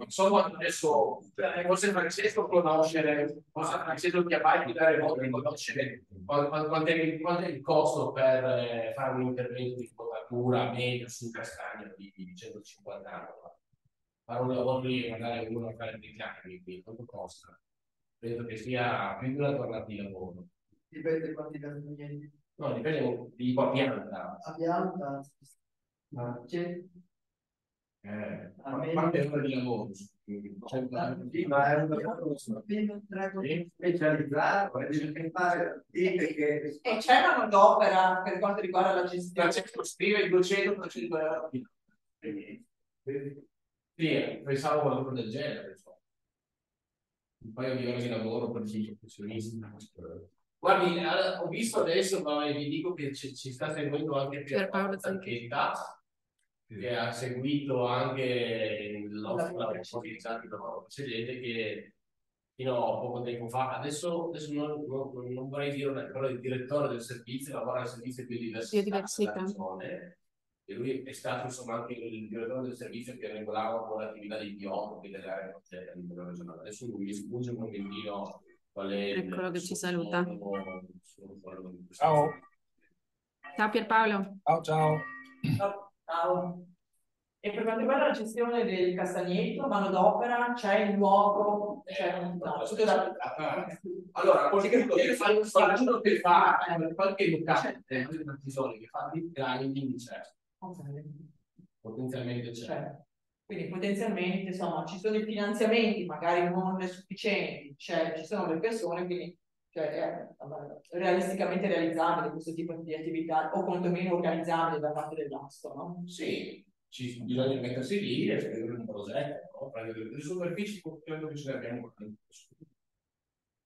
so quanto adesso, forse Francesco conoscere, forse Francesco a dare di conoscere quanto è, il costo per eh, fare un intervento di potatura medio su un castagno di, di 150 anni. Fare un lavoro lì, magari uno a fare dei chiacchieri, quanto costa? Penso che sia più di una giornata di lavoro. Dipende quanti castignetti. No, dipende di qua pianta. A pianta. Ma c'è. Eh, quante ore di lavoro? Sì, ma è un lavoro specializzato, E c'è una manodopera per quanto riguarda la gestione. Scrive 200 300 euro. Sì, pensavo qualcosa del genere. Insomma. Un paio di ore di lavoro per i professionisti. Guardi, ho visto adesso, ma vi dico che ci, ci sta seguendo anche Pierpaolo Zanchetta, che ha seguito anche il nostro precedente che fino a poco tempo fa, adesso, adesso non, non, non, vorrei dire una parola di direttore del servizio, lavora nel servizio di biodiversità, e lui è stato insomma anche il direttore del servizio che regolava con l'attività dei biotopi delle aree protette a livello regionale. Adesso lui mi sfugge un momentino qual è Eccolo che ci saluta. Ciao. Ciao Pierpaolo. Ciao ciao. Ciao. E per quanto riguarda la gestione del castagneto, manodopera, c'è il luogo, c'è un no, tutto da... Allora, qualche qualcuno che fa qualche locale, una che fa dei grandi c'è. Potenzialmente c'è. Quindi potenzialmente, insomma, ci sono i finanziamenti, magari non sufficienti, cioè, ci sono le persone, quindi cioè, è realisticamente realizzabile questo tipo di attività, o quantomeno organizzabile da parte dell'ASTO, no? Sì, ci, bisogna mettersi lì e scrivere un progetto, no? prendere le superfici, credo che ce ne abbiamo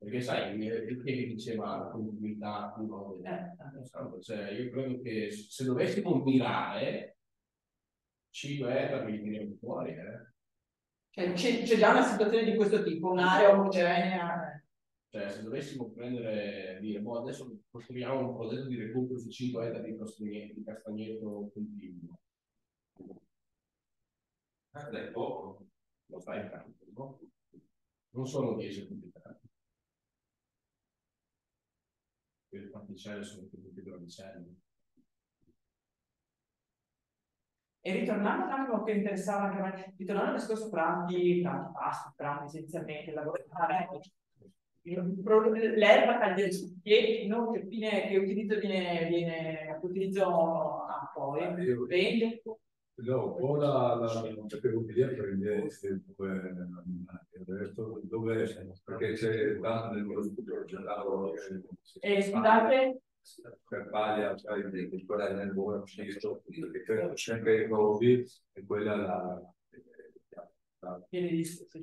perché sai, il che diceva la continuità, eh, cioè, io credo che se dovessimo mirare, 5 ettari li tireremo fuori. Eh. Cioè, c'è, già una situazione di questo tipo, un'area omogenea. Cioè, se dovessimo prendere, dire, boh, adesso costruiamo un progetto di recupero su 5 ettari di castagneto, di castagneto continuo. Eh, poco, lo fai tanto, no? Non sono 10 complicati. Le particelle sono tutte grandicelli. E ritornando a quello che interessava anche a me, ritornando al discorso pranti, pranti pasti, pranti essenzialmente, lavorare, l'erba taglia i piedi, no? che, fine, che utilizzo viene, viene utilizzo a poi, vende. No, o la, la, la perugia prende dove, dove, perché c'è tanto nel mondo E scusate, per paglia, cioè, quella nel buono perché sempre così e quella la,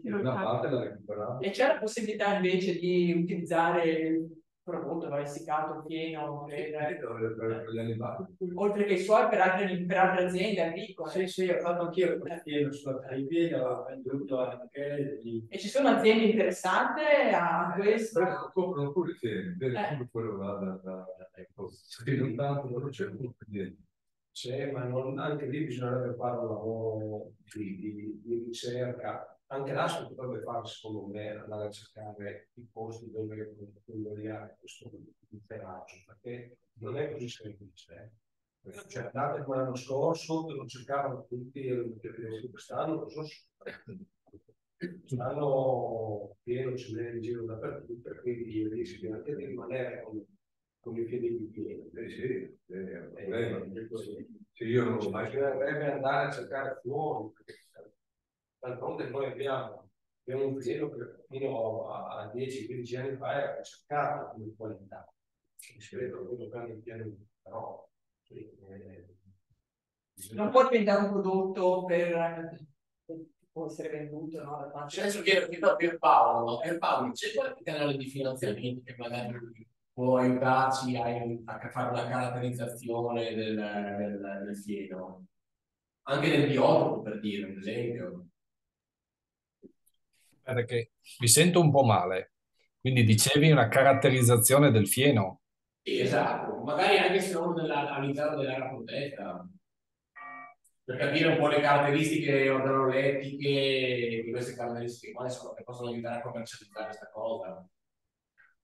una parte la recuperare. E c'è la possibilità invece di utilizzare prodotto va essiccato pieno per, per, gli animali. Oltre che i suoi per altre, per altre aziende agricole. Sì, sì, ho fatto anch'io il pieno sulla Caribia, ho venduto anche. E ci sono aziende interessate a questo? Coprono pure pieni, eh. quello va da, da, non tanto, non c'è niente. C'è, ma non, anche lì bisognerebbe fare un lavoro di, di, di ricerca anche l'ASCO potrebbe fare, secondo me, andare a cercare i posti dove convogliare questo interaggio, perché non è così semplice. Eh. Cioè, andate come l'anno scorso, lo cercavano tutti quest'anno, non so quest'anno pieno ce n'è in giro dappertutto, quindi rischi anche di rimanere con, con i piedi pieni. Eh sì, è un problema. Eh, sì, io non lo Bisognerebbe andare a cercare fuori, perché D'altronde noi abbiamo, abbiamo un fiero che fino a 10-15 anni fa era ricercato come qualità. Credo quello che hanno in piano, però eh, non può diventare un prodotto per può essere venduto no? adesso chiedo, chiedo a Pierpaolo Pierpaolo c'è qualche canale di finanziamento che magari può aiutarci a, a fare una caratterizzazione del, del, del fieno anche del biotopo per dire ad esempio perché mi sento un po' male. Quindi dicevi una caratterizzazione del fieno. Sì, esatto, magari anche se non all'interno dell'area protetta, per capire un po' le caratteristiche organolettiche di queste caratteristiche, quali sono che possono aiutare a commercializzare questa cosa.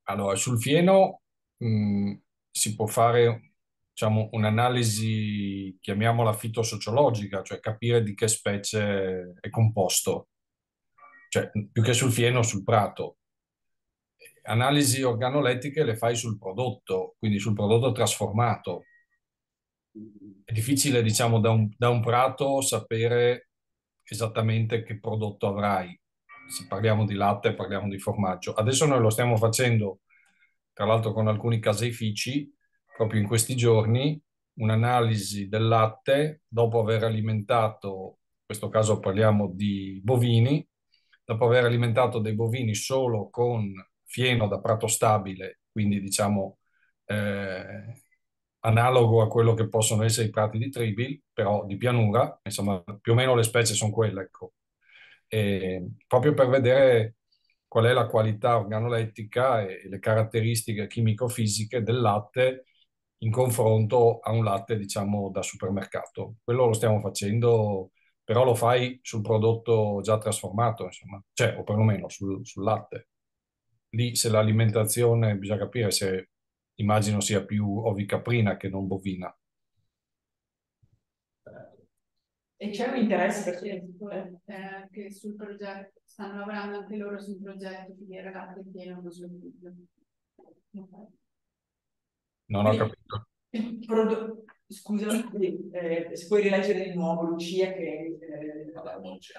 Allora, sul fieno mh, mm, si può fare diciamo, un'analisi, chiamiamola fitosociologica, cioè capire di che specie è composto, cioè più che sul fieno, sul prato. Analisi organolettiche le fai sul prodotto, quindi sul prodotto trasformato. È difficile, diciamo, da un, da un prato sapere esattamente che prodotto avrai. Se parliamo di latte, parliamo di formaggio. Adesso noi lo stiamo facendo, tra l'altro con alcuni caseifici, proprio in questi giorni, un'analisi del latte dopo aver alimentato, in questo caso parliamo di bovini, dopo aver alimentato dei bovini solo con fieno da prato stabile, quindi diciamo eh, analogo a quello che possono essere i prati di tribil, però di pianura, insomma più o meno le specie sono quelle, ecco. E proprio per vedere qual è la qualità organolettica e le caratteristiche chimico-fisiche del latte in confronto a un latte, diciamo, da supermercato. Quello lo stiamo facendo però lo fai sul prodotto già trasformato, insomma, cioè, o perlomeno sul, sul latte. Lì se l'alimentazione, bisogna capire se immagino sia più ovicaprina che non bovina. E c'è un interesse per eh, che sul progetto, stanno lavorando anche loro sul progetto filiera latte pieno così. Non ho capito. Prodotto, Scusa, eh, se puoi rileggere di nuovo Lucia che eh,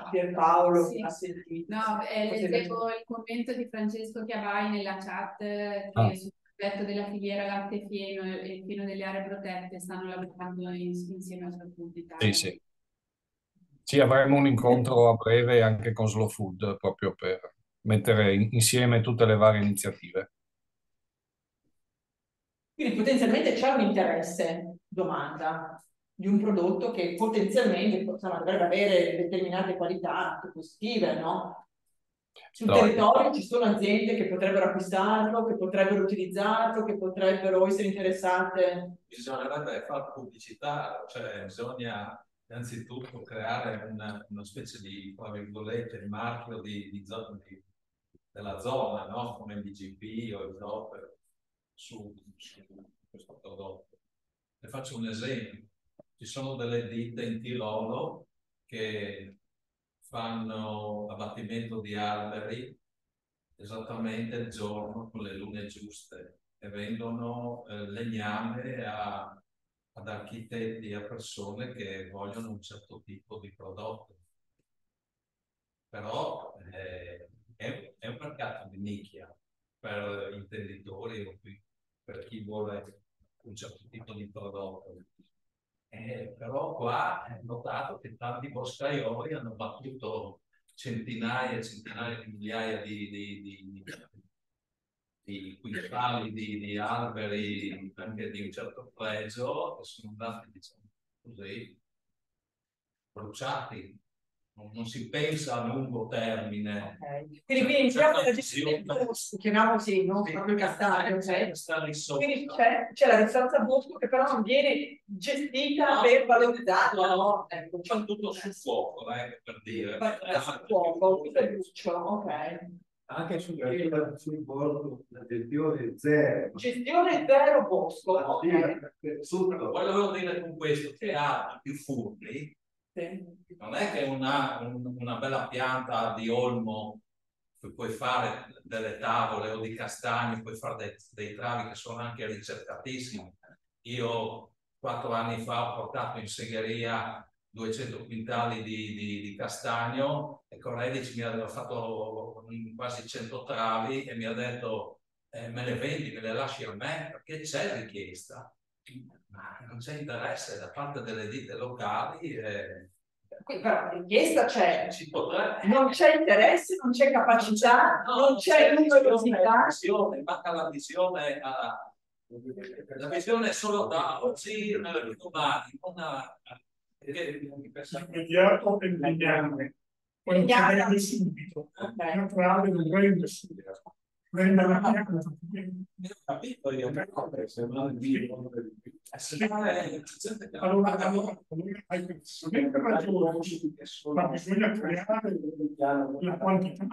Pierpaolo sì. ha sentito. No, eh, leggevo il commento di Francesco Chiavai nella chat che ah. sul progetto della filiera latte fieno e il fieno delle aree protette stanno lavorando in, insieme a Slow Food Italia. Sì, sì. Sì, avremo un incontro a breve anche con Slow Food proprio per mettere insieme tutte le varie iniziative. Quindi potenzialmente c'è un interesse domanda di un prodotto che potenzialmente insomma, dovrebbe avere determinate qualità positive, no? Sul no. territorio ci sono aziende che potrebbero acquistarlo, che potrebbero utilizzarlo, che potrebbero essere interessate. Bisognerebbe fare pubblicità, cioè bisogna innanzitutto creare una, una specie di, tra virgolette, marchio di, di, di, della zona, no? come il DGP o il DOP su, su questo prodotto. Le faccio un esempio. Ci sono delle ditte in Tirolo che fanno abbattimento di alberi esattamente il giorno con le lune giuste e vendono eh, legname a, ad architetti, a persone che vogliono un certo tipo di prodotto. Però eh, è, è, un mercato di nicchia per intenditori o per chi vuole un certo tipo di prodotto. Eh, però qua ho notato che tanti boscaioli hanno battuto centinaia e centinaia di migliaia di, di, di, di quintali di, di, alberi anche di un certo pregio e sono andati, diciamo così, bruciati non, non si pensa a lungo termine. Okay. Quindi, quindi diciamo la gestione chiamiamo così, non sì. proprio il castagno. Cioè. Quindi c'è, c'è, la distanza bosco che però non viene gestita no, per valorizzare. No, no, ecco. C'è tutto sul fuoco, eh, per dire. sul fuoco, tutto luccio, ok. Anche sul, sul bosco, la gestione zero. Gestione zero bosco. Okay. Volevo dire con questo che ha più furbi non è che una, un, una bella pianta di olmo puoi fare delle tavole o di castagni, puoi fare dei, dei travi che sono anche ricercatissimi. Io quattro anni fa ho portato in segheria 200 quintali di, di, di castagno e Corredici mi aveva fatto quasi 100 travi e mi ha detto eh, me le vendi, me le lasci a me perché c'è richiesta ma non c'è interesse da parte delle ditte locali. E... Qui però richiesta c'è, non c'è interesse, non c'è capacità, no, non c'è numerosità. Manca la visione, a... la visione solo da oggi domani, non a... Immediato e lineare. Quello che vede subito. Okay. Naturale non rende subito. capito io però se non vivo allora allora hai sempre ragione ma bisogna creare la quantità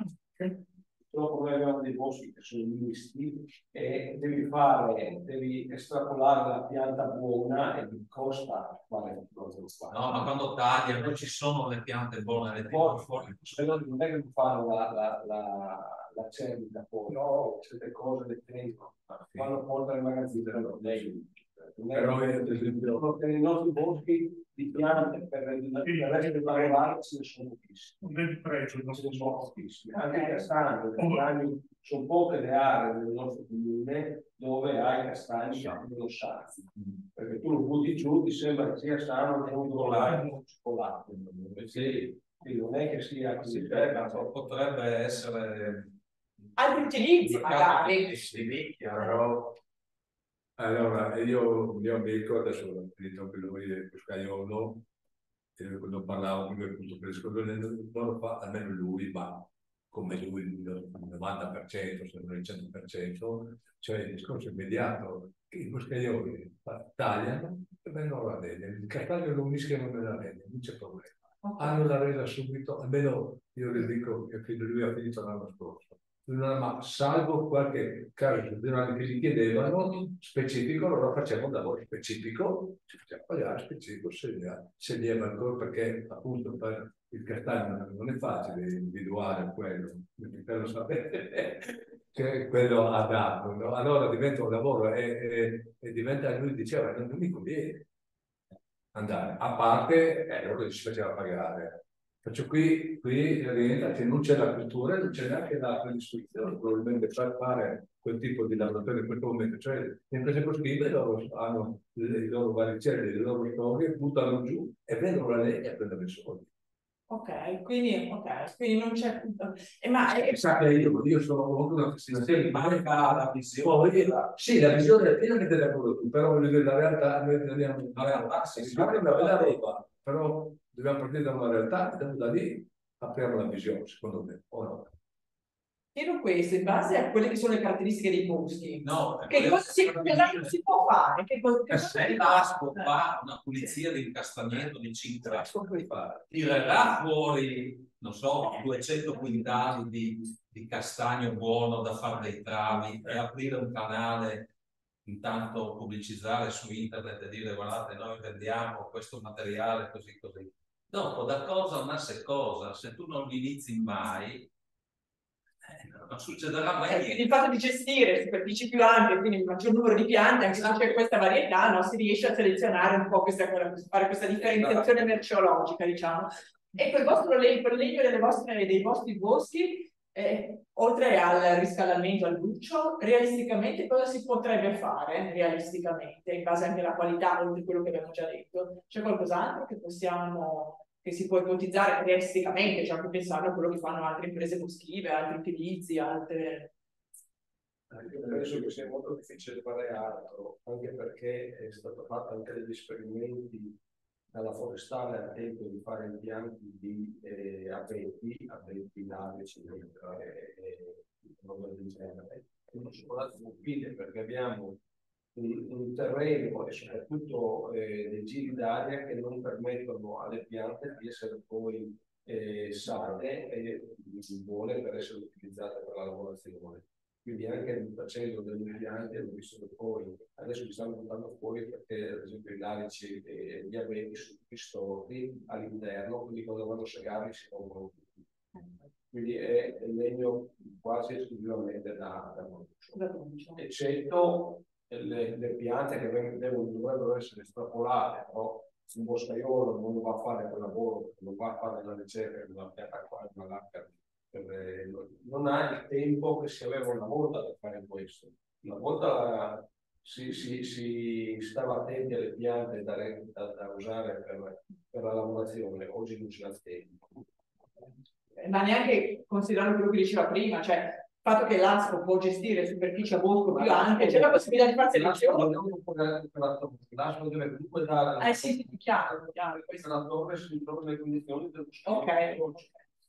Dopo noi abbiamo dei boschi che sono misti e devi fare, devi estrapolare la pianta buona e ti costa fare cose No, ma quando tagli non ci sono le piante buone, le fuori, fuori. Non è che fanno la, la, la, la cellula poi, no, certe cose le tengono, fanno portare in magazzino, non lei. Però ad esempio, nei nostri boschi di piante per il resto del lavorare ce ne sono pochissime. Non è di pregio, ce ne sono pochissime. Anche i castagni, i castagni sono poche le aree del nostro comune dove hai castagni dello sazio. Perché tu lo butti giù, ti sembra che sia sano, è un colato, cioccolato. Sì, non è che sia così, potrebbe essere altri utilizzi magari. Però allora, io, mio amico, adesso ho finito anche lui del Pescaiolo, quando parlavo con lui appunto per il non fa, almeno lui, ma come lui il 90%, se non il 100%, cioè il discorso immediato che i boscaioli tagliano e vengono a vendere. Il castaglio lo mischiano nella rete, non c'è problema. Hanno la resa subito, almeno io le dico che lui ha finito l'anno scorso ma salvo qualche caso che si chiedevano specifico, allora facciamo un lavoro specifico, ci facciamo pagare specifico se, li ancora perché appunto per il castagno non è facile individuare quello, quello sapete che quello adatto, no? allora diventa un lavoro e, e, e diventa, lui diceva, non, non mi conviene andare, a parte, eh, allora ci faceva pagare, Perciò qui, qui rientra che non c'è la cultura, non c'è neanche la predisposizione probabilmente per fare quel tipo di laboratorio in questo momento. Cioè le imprese loro hanno le, loro varicelli, le loro storie, buttano giù e vendono la legna e prendono i soldi. Ok, quindi, okay, quindi non c'è eh, ma è... Sa che io, io sono comunque una fascinazione, manca la visione. Sì, la visione è pienamente d'accordo tu, però voglio dire, la realtà, noi teniamo la realtà, sì, si una bella roba, però dobbiamo partire da una realtà e da lì apriamo la visione, secondo me, o no? Chiedo questo, in base a quelle che sono le caratteristiche dei boschi. No, che cosa si, si, può fare? Che cosa, che se il Vasco fa una pulizia di incastagneto di 5 tirerà fuori, non so, 200 quintali di, di castagno buono da fare dei travi e aprire un canale intanto pubblicizzare su internet e dire guardate noi vendiamo questo materiale così così Dopo, da cosa nasce cosa, se tu non inizi mai, eh, non succederà mai eh, niente. Il fatto di gestire superfici più ampie, quindi il maggior numero di piante, anche se c'è questa varietà, no, si riesce a selezionare un po' questa, fare questa differenziazione esatto. merceologica, diciamo. Ecco, il vostro legno, il legno delle vostre, dei vostri boschi, eh, oltre al riscaldamento al luccio, realisticamente cosa si potrebbe fare realisticamente, in base anche alla qualità, a quello che abbiamo già detto? C'è qualcos'altro che possiamo che si può ipotizzare realisticamente, cioè anche pensando a quello che fanno altre imprese boschive, altri utilizzi, altre... Io penso che sia molto difficile fare altro, anche perché è stato fatto anche degli esperimenti dalla forestale a tempo di fare impianti di eh, abeti, abeti navici, e, e roba del genere. Non andati utili perché abbiamo un, un terreno e soprattutto eh, dei giri d'aria che non permettono alle piante di essere poi eh, sane e buone per essere utilizzate per la lavorazione. Quindi anche facendo degli impianti ho visto che poi adesso li stanno buttando fuori perché ad esempio i larici e gli abeti sono tutti storti all'interno, quindi quando vanno a segarli si rompono tutti. Quindi è, legno quasi esclusivamente da, da eccetto le, le piante che devono, dovrebbero essere estrapolate, però un boscaiolo non va a fare quel lavoro, non va a fare la ricerca di una pianta qua, una lacca, non ha il tempo che si aveva una volta per fare questo. Una volta si, si, si stava attenti alle piante da, da, da usare per, per, la lavorazione, oggi non c'è il tempo. Ma neanche considerando quello che diceva prima, cioè fatto che l'ASCO può gestire superfici a bosco più ampie, c'è la possibilità di fare selezione. L'ASCO deve comunque dare... Eh sì, chiaro, chiaro. Questa la torre si trova nelle condizioni dello Ok.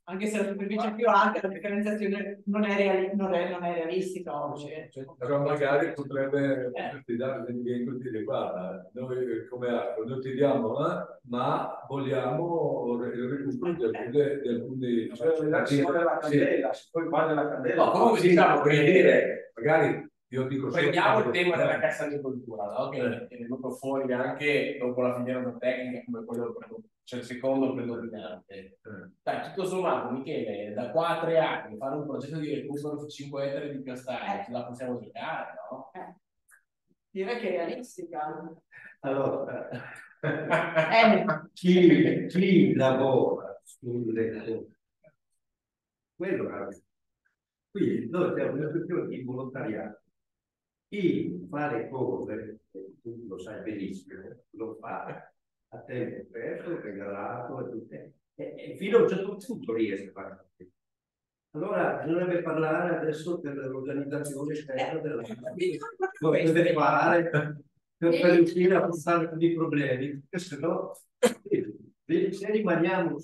Anche se la superficie è più alta, la differenziazione non è, reali- non è, non è realistica oggi. Cioè, però magari potrebbe Eh. dare degli vincoli dire guarda, noi come altro, noi ti diamo, eh, ma vogliamo il recupero di alcune, di alcuni Cioè, vuole la Sì. candela, se poi vale la candela. No, comunque Sì, diciamo che dire, magari io dico prendiamo il tema della cassa agricoltura, no? che che è venuto fuori anche dopo la filiera tecnica come quello cioè il secondo predominante. Dai, tutto sommato, Michele, da qua a tre anni fare un progetto di recupero su 5 ettari di piastrelle, ce la possiamo giocare, no? Direi che è realistica. Allora, Eh, chi, chi lavora sulle cose, quello è. Quindi noi abbiamo una questione di volontariato. Chi fa le cose, e tu lo sai benissimo, lo fa a tempo perso, regalato e tutto. E, e fino a un certo punto riesce a fare. Allora bisognerebbe parlare adesso dell'organizzazione esterna della come deve fare per, per riuscire a affrontare tutti i problemi, perché se no, se rimaniamo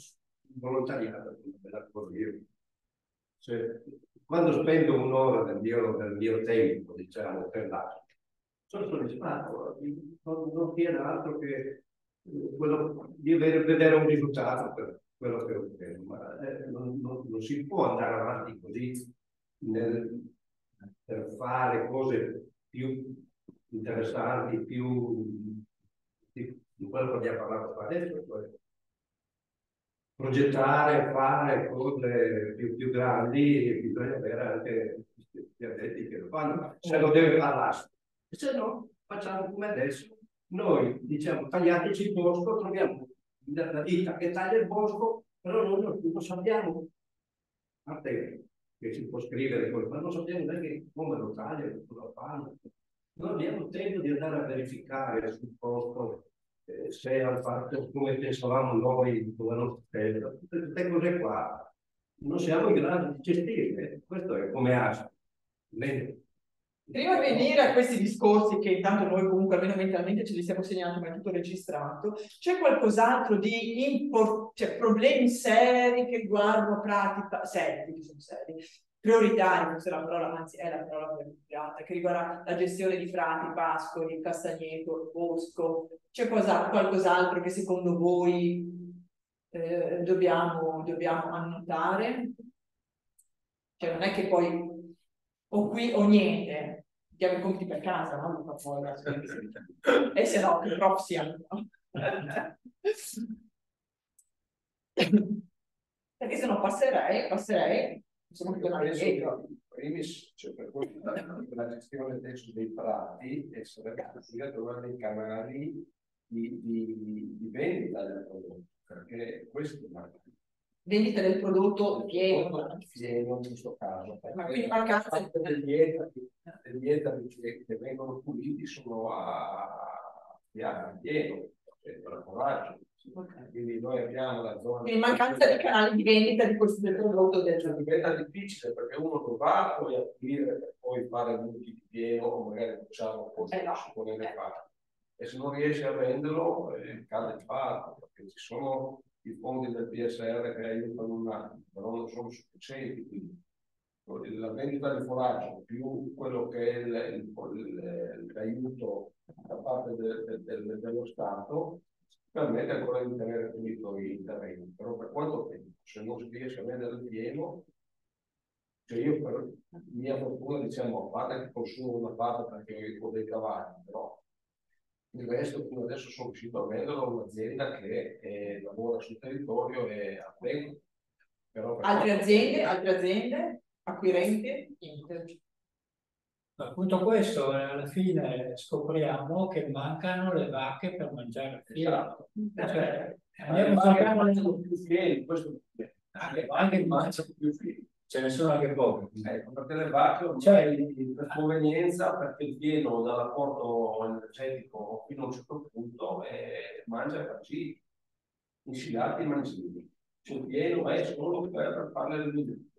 volontariato, me la posso dire. Cioè, quando spendo un'ora del mio, del mio tempo, diciamo, per l'altro, sono soddisfatto, non, non viene altro che eh, quello di vedere un risultato per quello che speso, ma eh, non, non- non si può andare avanti così nel, per fare cose più interessanti, più di, quello che abbiamo parlato adesso, cioè progettare, fare cose più, più grandi, bisogna avere anche gli addetti che lo fanno, se lo deve parlare. Se no, facciamo come adesso, noi diciamo tagliateci il bosco, troviamo la ditta che taglia il bosco, però noi non, non sappiamo, a parte che si può scrivere poi, ma non sappiamo neanche come lo tagliano, come fanno. Non abbiamo tempo di andare a verificare sul posto se hanno fatto come pensavamo noi, come non tutte queste cose qua. Non siamo in grado di gestirle, questo è come. Bene. Prima di venire a questi discorsi che intanto noi comunque almeno mentalmente ce li siamo segnati ma è tutto registrato, c'è qualcos'altro di impor- cioè problemi seri che riguardano pratica, seri, che seri, prioritari, forse la parola, anzi è la parola più che riguarda la gestione di frati, pascoli, castagneto, bosco, c'è cosa- qualcos'altro che secondo voi eh, dobbiamo, dobbiamo annotare? Cioè non è che poi o qui o niente, diamo i compiti per casa, no? Luca, poi, e se no, che siamo. Perché se no passerei, passerei, insomma, che indietro. primis, cioè per la gestione adesso dei prati e sarebbe possibile trovare dei canali di, di, di vendita del prodotto, perché questo manca. Vendita del prodotto pieno. Pieno in questo caso. Ma quindi mancanza- degli etadi, degli che, che vengono puliti sono a piano, pieno, cioè per la coraggio. Quindi noi abbiamo la zona Quindi mancanza di canali di vendita di questo del prodotto cioè, del diventa difficile perché uno lo va poi a pulire per poi fare multi di pieno o magari facciamo cose Eh che no. si potrebbe fare. E se non riesce a venderlo, eh, cade il fatto, perché ci sono i fondi del PSR che aiutano un attimo, però non sono sufficienti. Quindi la vendita di foraggio più quello che è l'aiuto da parte del- del- del- dello Stato permette ancora di tenere pulito il terreno, però per quanto tempo? Se non si riesce a vendere il pieno, cioè io per mia fortuna diciamo, a parte che consumo una parte perché ho dei cavalli, però il resto fino adesso sono riuscito a venderlo a un'azienda che eh, lavora sul territorio e a tempo. Però per altre aziende, altre aziende, acquirenti, niente. Appunto questo, eh, alla fine scopriamo che mancano le vacche per mangiare il fieno. Cioè, andiamo a cercare le Mangiano più fieni, questo anche, anche mangiano più fieni. ce ne sono anche poche. Ecco, perché le vacche Cioè- per convenienza, perché il pieno dall'apporto energetico fino a un certo punto eh, mangia bacini, insilati e mangimi. Cioè il pieno è solo per fare le luci.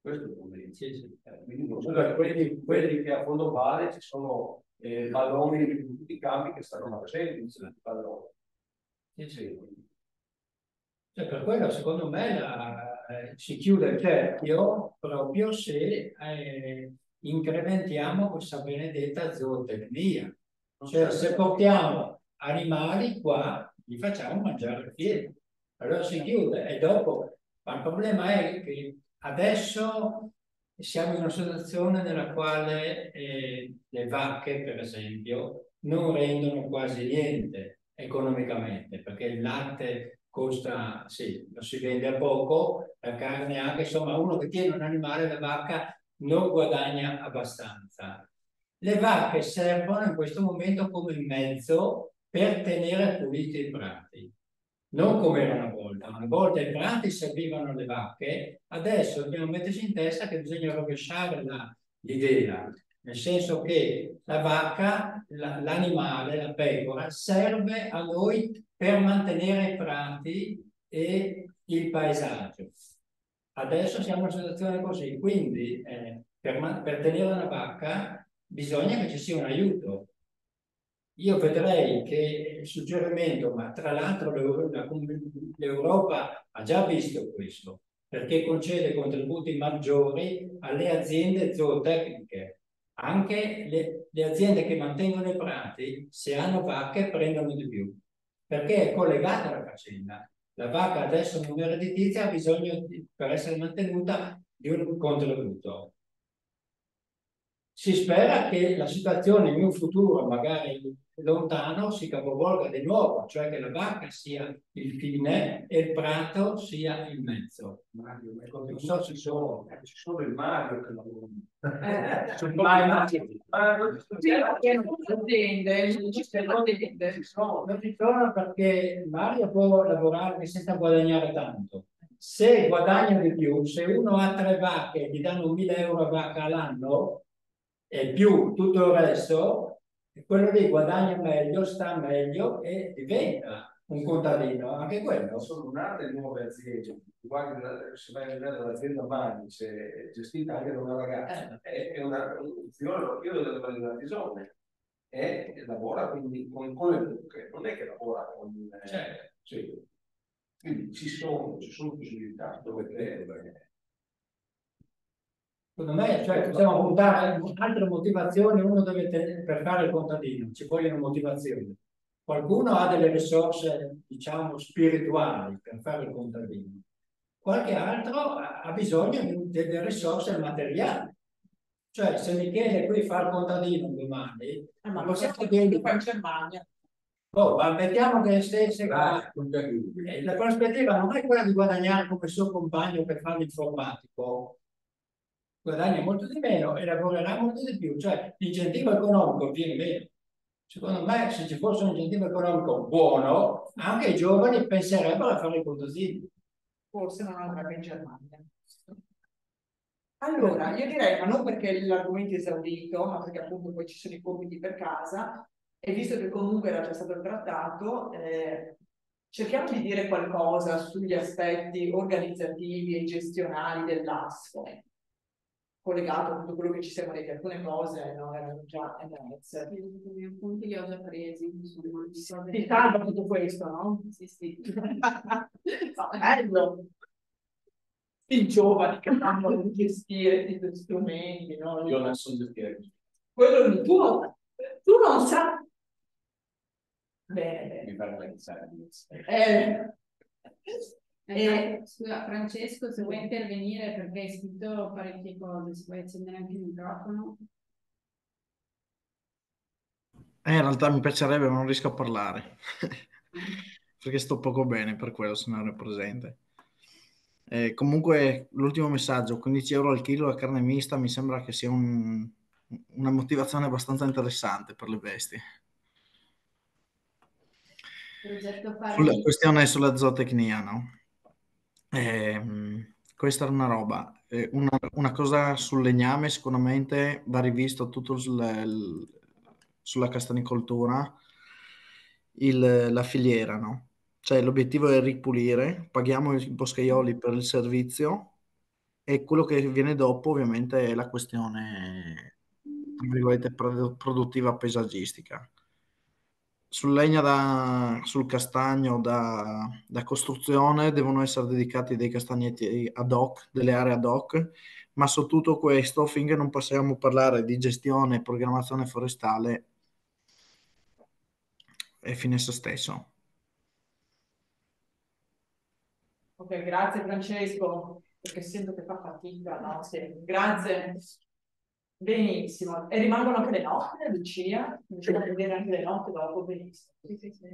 Questo è il problema. Eh, non so, quelli, quelli che a fondo vale ci sono eh, balloni di tutti i campi che stanno facendo, palloni. Sì, sì. Cioè, per quello, secondo me, la, eh, si chiude il cerchio proprio se eh, incrementiamo questa benedetta zootecnia. Cioè, se portiamo animali qua, li facciamo mangiare il fieno. Allora si chiude e dopo, ma il problema è che adesso siamo in una situazione nella quale eh, le vacche, per esempio, non rendono quasi niente economicamente, perché il latte costa, sì, lo si vende a poco, la carne anche, insomma, uno che tiene un animale, la vacca, non guadagna abbastanza. Le vacche servono in questo momento come mezzo per tenere puliti i prati non come era una volta. Una volta i prati servivano le vacche, adesso dobbiamo metterci in testa che bisogna rovesciare l'idea, nel senso che la vacca, l'animale, la, la pecora, serve a noi per mantenere i prati e il paesaggio. Adesso siamo in una situazione così, quindi eh, per, per tenere una vacca bisogna che ci sia un aiuto, io vedrei che il suggerimento, ma tra l'altro l'Europa ha già visto questo, perché concede contributi maggiori alle aziende zootecniche. Anche le, le aziende che mantengono i prati, se hanno vacche, prendono di più, perché è collegata la faccenda. La vacca adesso non è redditizia, ha bisogno, di, per essere mantenuta, di un contributo. Si spera che la situazione in un futuro, magari lontano si capovolga di nuovo, cioè che la vacca sia il fine e il prato sia il mezzo. Mario, non so se sono, ci sono il Mario che lavora. Eh, sono ma Mario. Ma non ci sono perché Mario può lavorare senza guadagnare tanto. Se guadagna di più, se uno ha tre vacche e gli danno 1000 euro a vacca all'anno e più tutto il resto, e quello lì guadagna meglio, sta meglio e diventa un contadino, anche quello. Sono nate nuove aziende, guardi se vai a vedere l'azienda Mani, se è gestita anche da una ragazza, eh. è una funzione, io delle valorizzazione e lavora quindi con, con le mucche, non è che lavora con... Eh, certo. sì. Quindi ci sono, ci sono possibilità dove credere. Secondo me, cioè, possiamo puntare altre motivazioni, uno deve tenere, per fare il contadino, ci vogliono motivazioni. Qualcuno ha delle risorse, diciamo, spirituali per fare il contadino. Qualche altro ha bisogno di delle risorse materiali. Cioè, se Michele qui fa il contadino domani, eh, ma lo sapete che fa in Germania. Oh, ma mettiamo che stesse ah, la prospettiva non è quella di guadagnare come suo compagno per fare l'informatico, guadagna molto di meno e lavorerà molto di più, cioè l'incentivo economico viene meno. Secondo me, se ci fosse un incentivo economico buono, anche i giovani penserebbero a fare il contadino. Forse non andrebbe in Germania. Allora, io direi, ma non perché l'argomento è esaurito, ma perché appunto poi ci sono i compiti per casa, e visto che comunque era già stato trattato, eh, cerchiamo di dire qualcosa sugli aspetti organizzativi e gestionali dell'ASFO collegato a tutto quello che ci siamo detti, alcune cose no, erano già emerse. I appunti li ho già presi, insomma. Ti salva tutto questo, no? Sì, sì. bello! I giovani che sanno gestire questi strumenti, no? Io non so gestire. Quello tu, tu non sai. Bene. Mi pare pensare. Eh, eh, scusa, Francesco, se vuoi intervenire perché hai scritto parecchie cose, se vuoi accendere anche il microfono. Eh, in realtà mi piacerebbe, ma non riesco a parlare. perché sto poco bene per quello, se non ero presente. Eh, comunque, l'ultimo messaggio, 15 euro al chilo la carne mista, mi sembra che sia un, una motivazione abbastanza interessante per le bestie. La questione è sulla zootecnia, no? Eh, questa è una roba. Eh, una, una, cosa sul legname sicuramente va rivisto tutto sul, sulla castanicoltura, il, la filiera, no? Cioè l'obiettivo è ripulire, paghiamo i boscaioli per il servizio e quello che viene dopo ovviamente è la questione, tra virgolette, produttiva paesaggistica. Sul legna da, sul castagno da, da, costruzione devono essere dedicati dei castagnetti ad hoc, delle aree ad hoc, ma su tutto questo, finché non possiamo parlare di gestione e programmazione forestale, è fine se stesso. Ok, grazie Francesco, perché sento che fa fatica, no? Sì, grazie. Benissimo. E rimangono anche le note, Lucia? Bisogna vedere anche le note dopo, benissimo. Sì, sì, sì.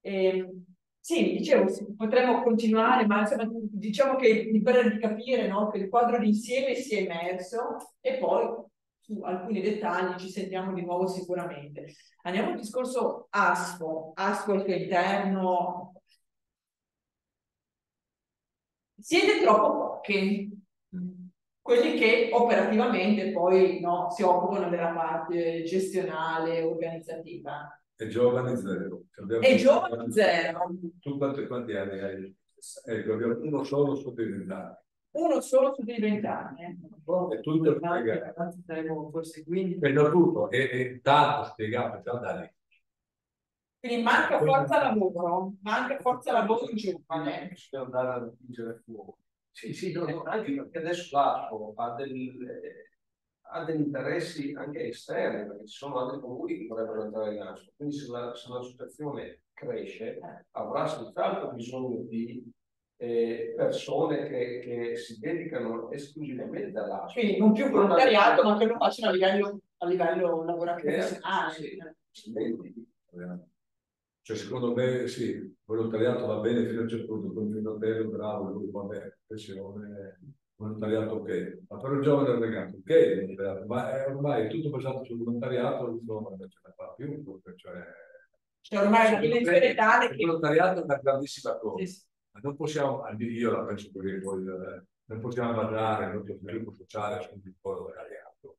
E, ehm, sì, dicevo, potremmo continuare, ma insomma, diciamo che mi pare di capire no, che il quadro d'insieme si è emerso e poi su alcuni dettagli ci sentiamo di nuovo sicuramente. Andiamo al discorso ASFO, ASFO al suo interno. Siete troppo pochi quelli che operativamente poi no, si occupano della parte gestionale, organizzativa. E giovani zero. E giovani zero. Tu quanti, quanti anni hai? Ecco, abbiamo uno solo su dei vent'anni. Uno solo su dei vent'anni. E tutto spiegato. Staremo forse quindi. E non tutto, è, è tanto spiegato già da lì. Quindi manca forza lavoro, manca forza lavoro in giovane. Bisogna andare a dipingere fuoco. Sì, sì, no, no, anche perché adesso l'ASPO ha, del, ha, degli interessi anche esterni, perché ci sono altri comuni che vorrebbero entrare in ASPO. Quindi se, la, se l'associazione cresce, avrà senz'altro bisogno di eh, persone che, che, si dedicano esclusivamente all'ASPO. Quindi non più volontariato, ma che lo facciano a livello, a livello lavorativo. Eh, sì, sì, cioè, secondo me, sì, volontariato va bene fino a un certo punto, con il fratello bravo, lui va bene, pensione, volontariato ok. Ma per un giovane ragazzo, ok, ma è ormai tutto basato sul volontariato, non ce ne fa più, cioè... Cioè ormai la dimensione tale che... Il volontariato è una grandissima cosa, sì. ma non possiamo, io la penso così, poi, eh, non possiamo basare il nostro sviluppo sociale sul volontariato,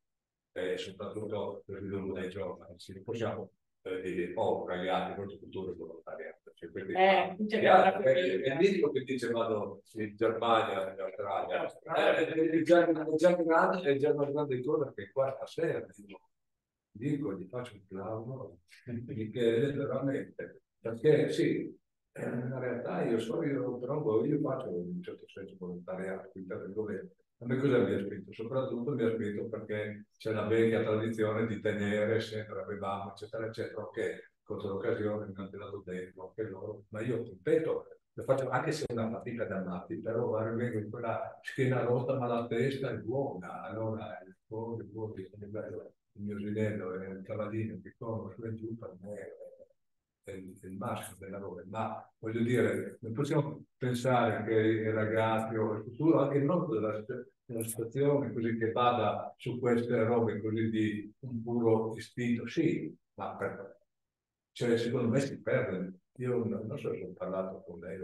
e soprattutto per il dei giovani, non possiamo eh, ho ragazzi molto cultura volontariato. Cioè, quindi, eh, è, l'unico che dice vado in Germania, in Australia. Eh, è, già, è, già grande, è già una grande cosa che qua stasera dico, dico gli faccio un plauso, che veramente, perché sì, in realtà io so, io, però io faccio in un certo senso volontariato, quindi dove a me cosa mi ha spinto? Soprattutto mi ha spinto perché c'è la vecchia tradizione di tenere, sempre avevamo, eccetera, eccetera, ok, contro l'occasione mi hanno tirato dentro, anche loro, ma io ripeto, lo faccio anche se è una fatica da matti, però arrivo in quella schiena rotta ma la testa è buona, allora il fuoco, il fuoco, il mio ginello, il cavallino che corre su e giù per me il, il massimo del lavoro, ma voglio dire, non possiamo pensare che i ragazzi o il futuro, anche non della, della situazione così che vada su queste robe così di un puro istinto, sì, ma per, cioè, secondo me si perde. Io non, non so se ho parlato con lei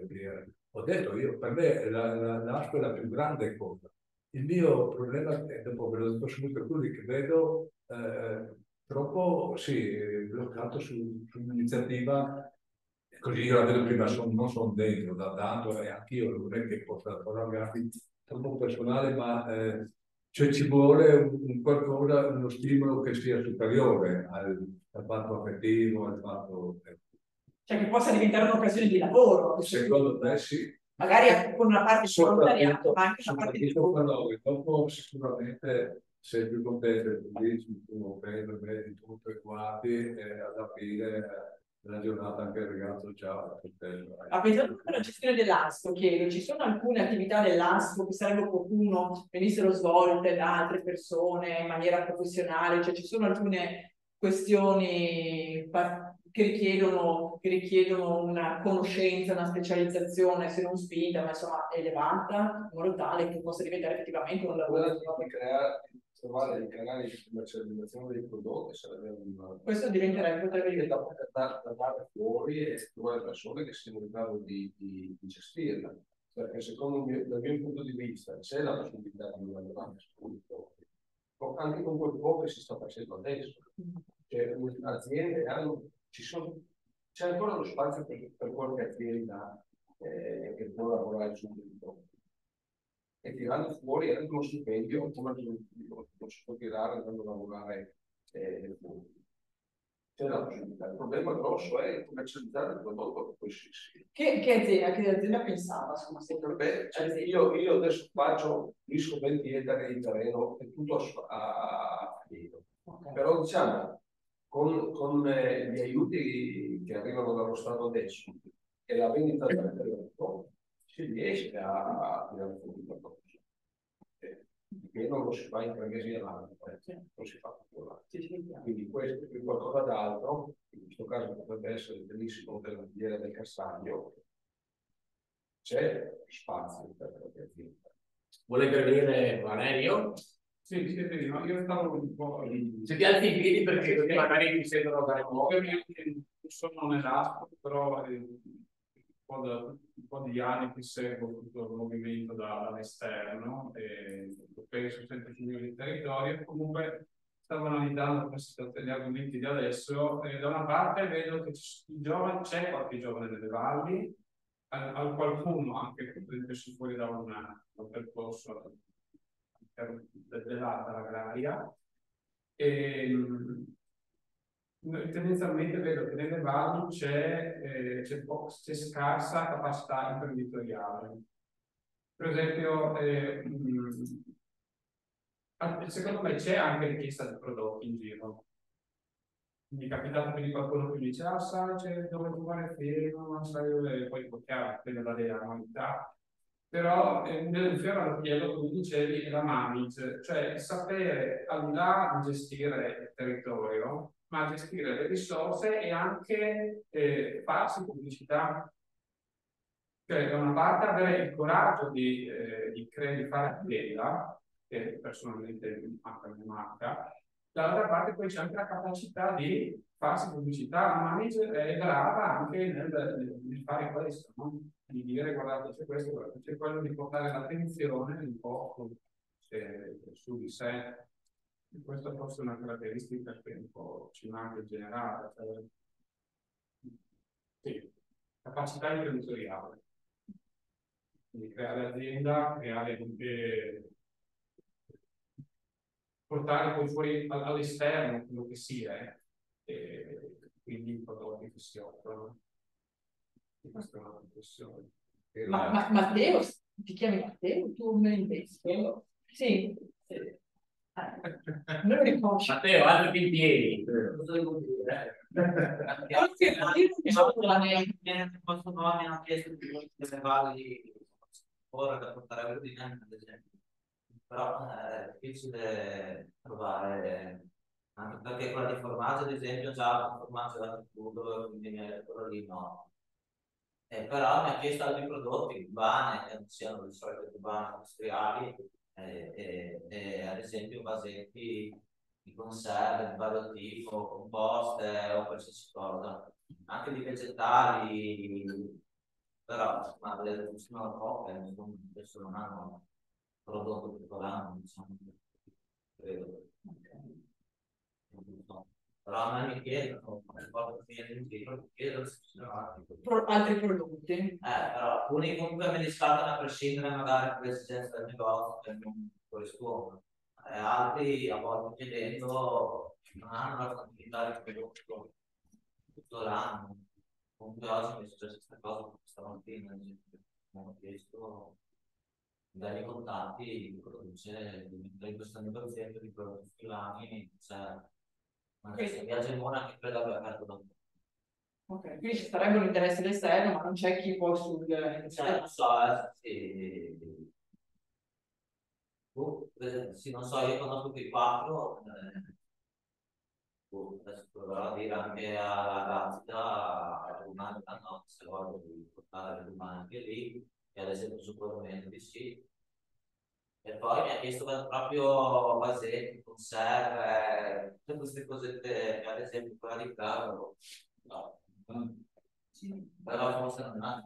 ho detto io, per me la, la, l'ASCO è la più grande cosa. Il mio problema è dopo che lo sto quelli che vedo, eh, troppo sì, bloccato su, su un'iniziativa così io la vedo prima son, non sono dentro da tanto e anch'io non è che possa prolungarmi troppo personale ma eh, cioè ci vuole un, un, qualcosa, uno stimolo che sia superiore al, al fatto affettivo, al fatto... Eh. Cioè che possa diventare un'occasione di lavoro. Secondo me sì. Magari con una parte di volontariato, ma anche una parte di lavoro. Dopo sicuramente sei più contento, dici tu bene, bene, tutto e quanti, e alla fine della giornata anche il ragazzo ciao. Ma pensando alla gestione dell'ASCO, chiedo, ci sono alcune attività dell'ASCO che sarebbe opportuno venissero svolte da altre persone in maniera professionale, cioè ci sono alcune questioni che richiedono, che richiedono una conoscenza, una specializzazione, se non spinta, ma insomma elevata, in modo tale che possa diventare effettivamente un lavoro. Di creare trovare dei canali di commercializzazione dei prodotti sarebbe un... Questo diventerebbe potrebbe diventare da, da dare fuori e trovare persone che siano in grado di, di, di gestirla. Perché secondo me, dal mio punto di vista, c'è la possibilità di lavorare subito, anche con quel po' che si sta facendo adesso. Cioè, le aziende hanno, ci sono, c'è ancora lo spazio per, per qualche azienda eh, che può lavorare subito e tirando fuori anche uno stipendio come lo si può tirare andando a lavorare eh, il problema grosso è commercializzare il prodotto che poi si Che, che azienda, che azienda pensava? Insomma, se Beh, cioè, io, io, adesso faccio gli scoperti di terreno e tutto a, a, okay. però diciamo con, con eh, gli aiuti che arrivano dallo Stato adesso e la vendita del prodotto si riesce a tirare fuori il non lo si fa in tre mesi all'anno, non si fa più Quindi questo è qualcosa d'altro, in questo caso potrebbe essere benissimo della filiera del castagno, c'è spazio per le aziende. Vuole intervenire Valerio? Sì, sì, sì, no, io stavo un po'... Se ti alzi in piedi perché, perché magari mi sentono dare nuovo. Io sono un esatto, però eh, po', da, un po' di anni che seguo tutto il movimento da, dall'esterno e penso sempre sul mio territorio. Comunque stavo analizzando gli argomenti di adesso e da una parte vedo che giovani, c'è qualche giovane delle valli, al, al qualcuno anche che si fuori da, una, un percorso dell'alta agraria e tendenzialmente vedo che nelle valli c'è, eh, scarsa capacità imprenditoriale. Per esempio, eh, mh, secondo me c'è anche richiesta di prodotti in giro. Mi è capitato di qualcuno che mi dice, ah sai, c'è dove trovare fermo, sai dove, poi chiaro, dipende dalle annualità. Però eh, nel ferro chiedo, come dicevi, è la manage, cioè sapere al di là di gestire il territorio, ma gestire le risorse e anche eh, farsi pubblicità. Cioè, da una parte avere il coraggio di, eh, di, di fare azienda, che personalmente manca una marca, dall'altra parte poi c'è anche la capacità di farsi pubblicità. La manager è brava anche nel, nel, fare questo, no? di dire guardate c'è questo, c'è quello di portare l'attenzione un po' su, su di sé questa forse è una caratteristica che un po' ci manca in generale. Cioè, sì, capacità imprenditoriale. Quindi creare azienda, creare anche portare poi fuori all'esterno quello che sia, eh, e quindi i prodotti che si offrono. Questa è una riflessione. Ma, ma, Matteo, ti chiami Matteo? Tu me investi? Sì. sì. Matteo, alzati in piedi. Cosa devo dire? Questo nome mi hanno chiesto di delle valli ora da portare a ordinare, ad esempio. Però è difficile trovare, anche perché quella di formaggio, ad esempio, già un formaggio da tutto, quindi quello lì no. Eh, però mi ha chiesto altri prodotti, cubane, che non siano le solite cubane industriali, e, e, ad esempio vasetti di conserve di vario tipo, composte o qualsiasi cosa, anche di vegetali, però ma le sono poche, adesso non hanno prodotto particolare, diciamo, credo. Okay però a me mi chiedono chiedono se ci sono altri Pro, altri prodotti? Eh, però alcuni comunque me li scattano a prescindere magari per l'esigenza del negozio che non corrispondono eh, altri a volte chiedendo non hanno la quantità di prodotto tutto l'anno. Comunque oggi mi è successa questa cosa stamattina mi hanno chiesto dai contatti di produce in questo negozio di prodotti filani cioè questo viaggio in Mona che credo abbia aperto da Ok, quindi ci sarebbe un interesse all'esterno, ma non c'è chi può sul... Cioè, non so, eh, sì. Uh, sì, non so, io conosco quei quattro, eh, uh, adesso proverò a dire anche alla Grazia, a Rumani, no, se voglio portare Rumani anche lì, e ad esempio su di sì, e poi mi ha chiesto proprio vasetti, conserve, tutte queste cosette, ad esempio quella di Claro. No. Sì. Però forse non è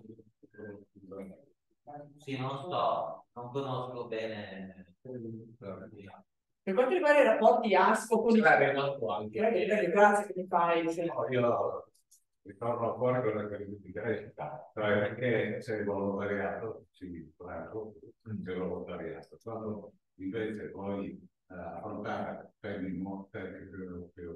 Sì, non so, non conosco bene. Per quanto riguarda i rapporti ASCO con i... Grazie che mi fai. Io ritorno fuori con la qualificazione, cioè perché se il volontariato, sì, claro, c'è il volontariato, quando invece poi uh, affrontare temi più, più,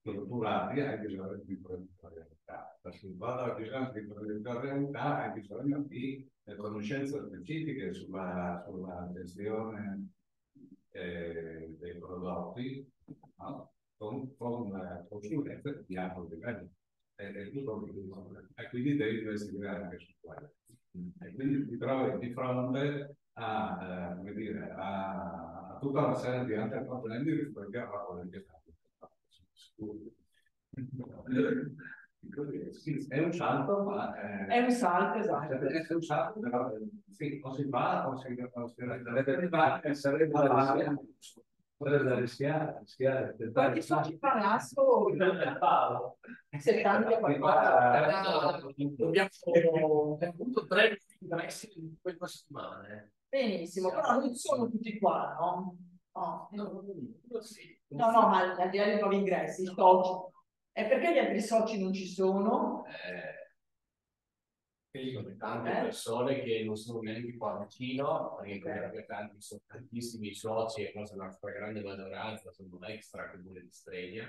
postulati anche bisogno di imprenditorialità. La sviluppata ha bisogno di imprenditorialità ha bisogno di conoscenze specifiche sulla, sulla gestione eh, dei prodotti no? con, con eh, consulenze di alto livello. E, e, e quindi devi investigare anche su quello. E quindi ti trovi di fronte a, eh, come dire, a, a, tutta una serie di altri problemi rispetto a quelli che è un salto, ma è, è un salto, esatto. È un salto, però sì, o si va o si, o si sarebbe, sarebbe da rischiare, rischiare. Quanti soci fa l'asco? 70 qualcosa. Dobbiamo avuto tre ingressi in questa settimana. Benissimo, però non sono tutti qua, no? No, no, no, ma al di là dei nuovi ingressi, i soci. E perché gli altri soci non ci sono? Eh, sono tante eh? persone che non sono neanche qua vicino, perché okay. tanti, sono tantissimi soci e forse la stragrande maggioranza sono extra comune di Stregna,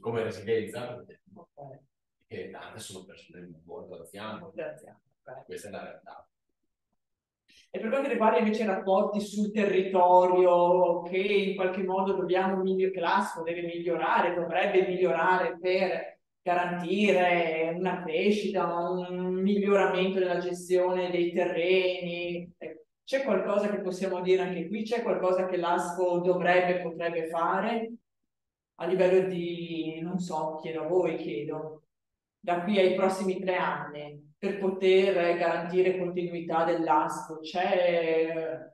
come residenza, e tante sono persone molto anziane. Questa è la realtà. E per quanto riguarda invece i rapporti sul territorio, che in qualche modo dobbiamo migliorare, che l'ASFO deve migliorare, dovrebbe migliorare per garantire una crescita, un miglioramento della gestione dei terreni. C'è qualcosa che possiamo dire anche qui? C'è qualcosa che l'ASFO dovrebbe, potrebbe fare? A livello di, non so, chiedo a voi, chiedo, da qui ai prossimi tre anni, per poter garantire continuità dell'ASCO, c'è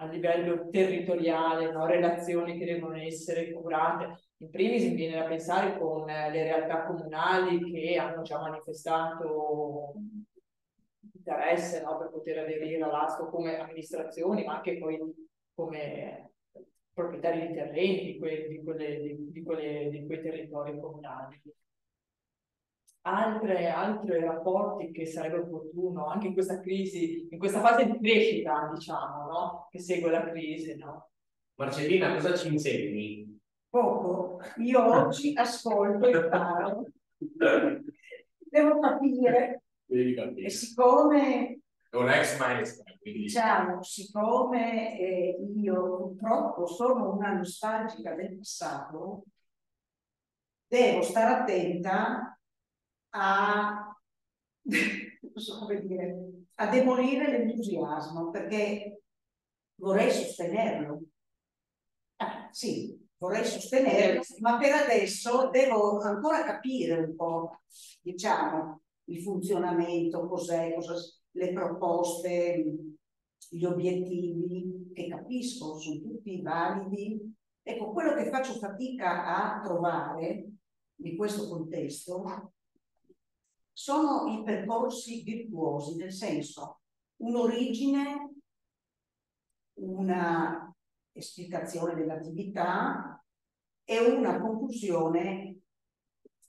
a livello territoriale no? relazioni che devono essere curate. In primis mi viene da pensare con le realtà comunali che hanno già manifestato interesse no? per poter aderire all'ASCO come amministrazioni, ma anche poi come proprietari di terreni di, que di, quelle, di, di, quelle, di quei territori comunali altre, altri rapporti che sarebbe opportuno anche in questa crisi, in questa fase di crescita, diciamo, no? che segue la crisi. No? Marcellina, cosa ci insegni? Poco. Io oggi ascolto e imparo. Devo capire. Capire. E siccome... È un ex maestra. Quindi... Diciamo, siccome eh, io purtroppo sono una nostalgica del passato, devo stare attenta a, so dire, a demolire l'entusiasmo perché vorrei sostenerlo. Ah, sì, vorrei sostenerlo, ma per adesso devo ancora capire un po', diciamo, il funzionamento, cos'è, cosa, le proposte, gli obiettivi, che capisco, sono tutti validi. Ecco, quello che faccio fatica a trovare in questo contesto sono i percorsi virtuosi, nel senso un'origine, una esplicazione dell'attività e una conclusione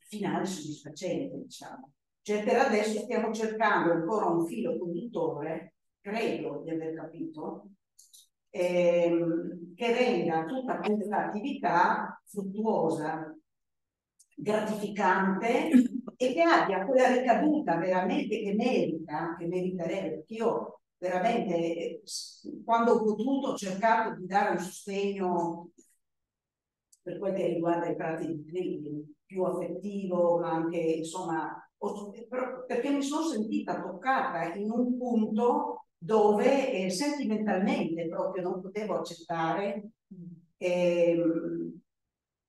finale soddisfacente, diciamo. Cioè per adesso stiamo cercando ancora un filo conduttore, credo di aver capito, ehm, che renda tutta questa attività fruttuosa, gratificante e che abbia quella ricaduta veramente che merita, che meriterebbe, perché io veramente quando ho potuto ho cercato di dare un sostegno per quel che riguarda i prati più affettivo, ma anche insomma, perché mi sono sentita toccata in un punto dove eh, sentimentalmente proprio non potevo accettare eh,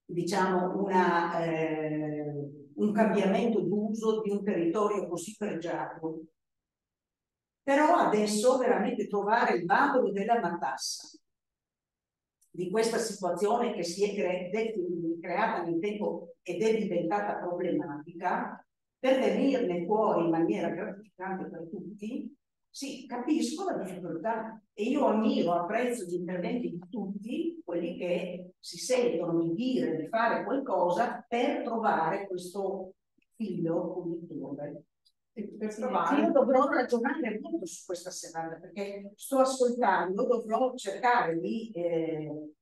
diciamo una eh, un cambiamento d'uso di un territorio così pregiato. Però adesso veramente trovare il bandolo della matassa di questa situazione che si è cre creata nel tempo ed è diventata problematica, per venirne fuori in maniera gratificante per tutti, sì, capisco la difficoltà e io ammiro, apprezzo gli interventi di tutti, quelli che si sentono di dire, di fare qualcosa per trovare questo filo conduttore. Io dovrò ragionare molto su questa serata perché sto ascoltando, dovrò cercare di, eh,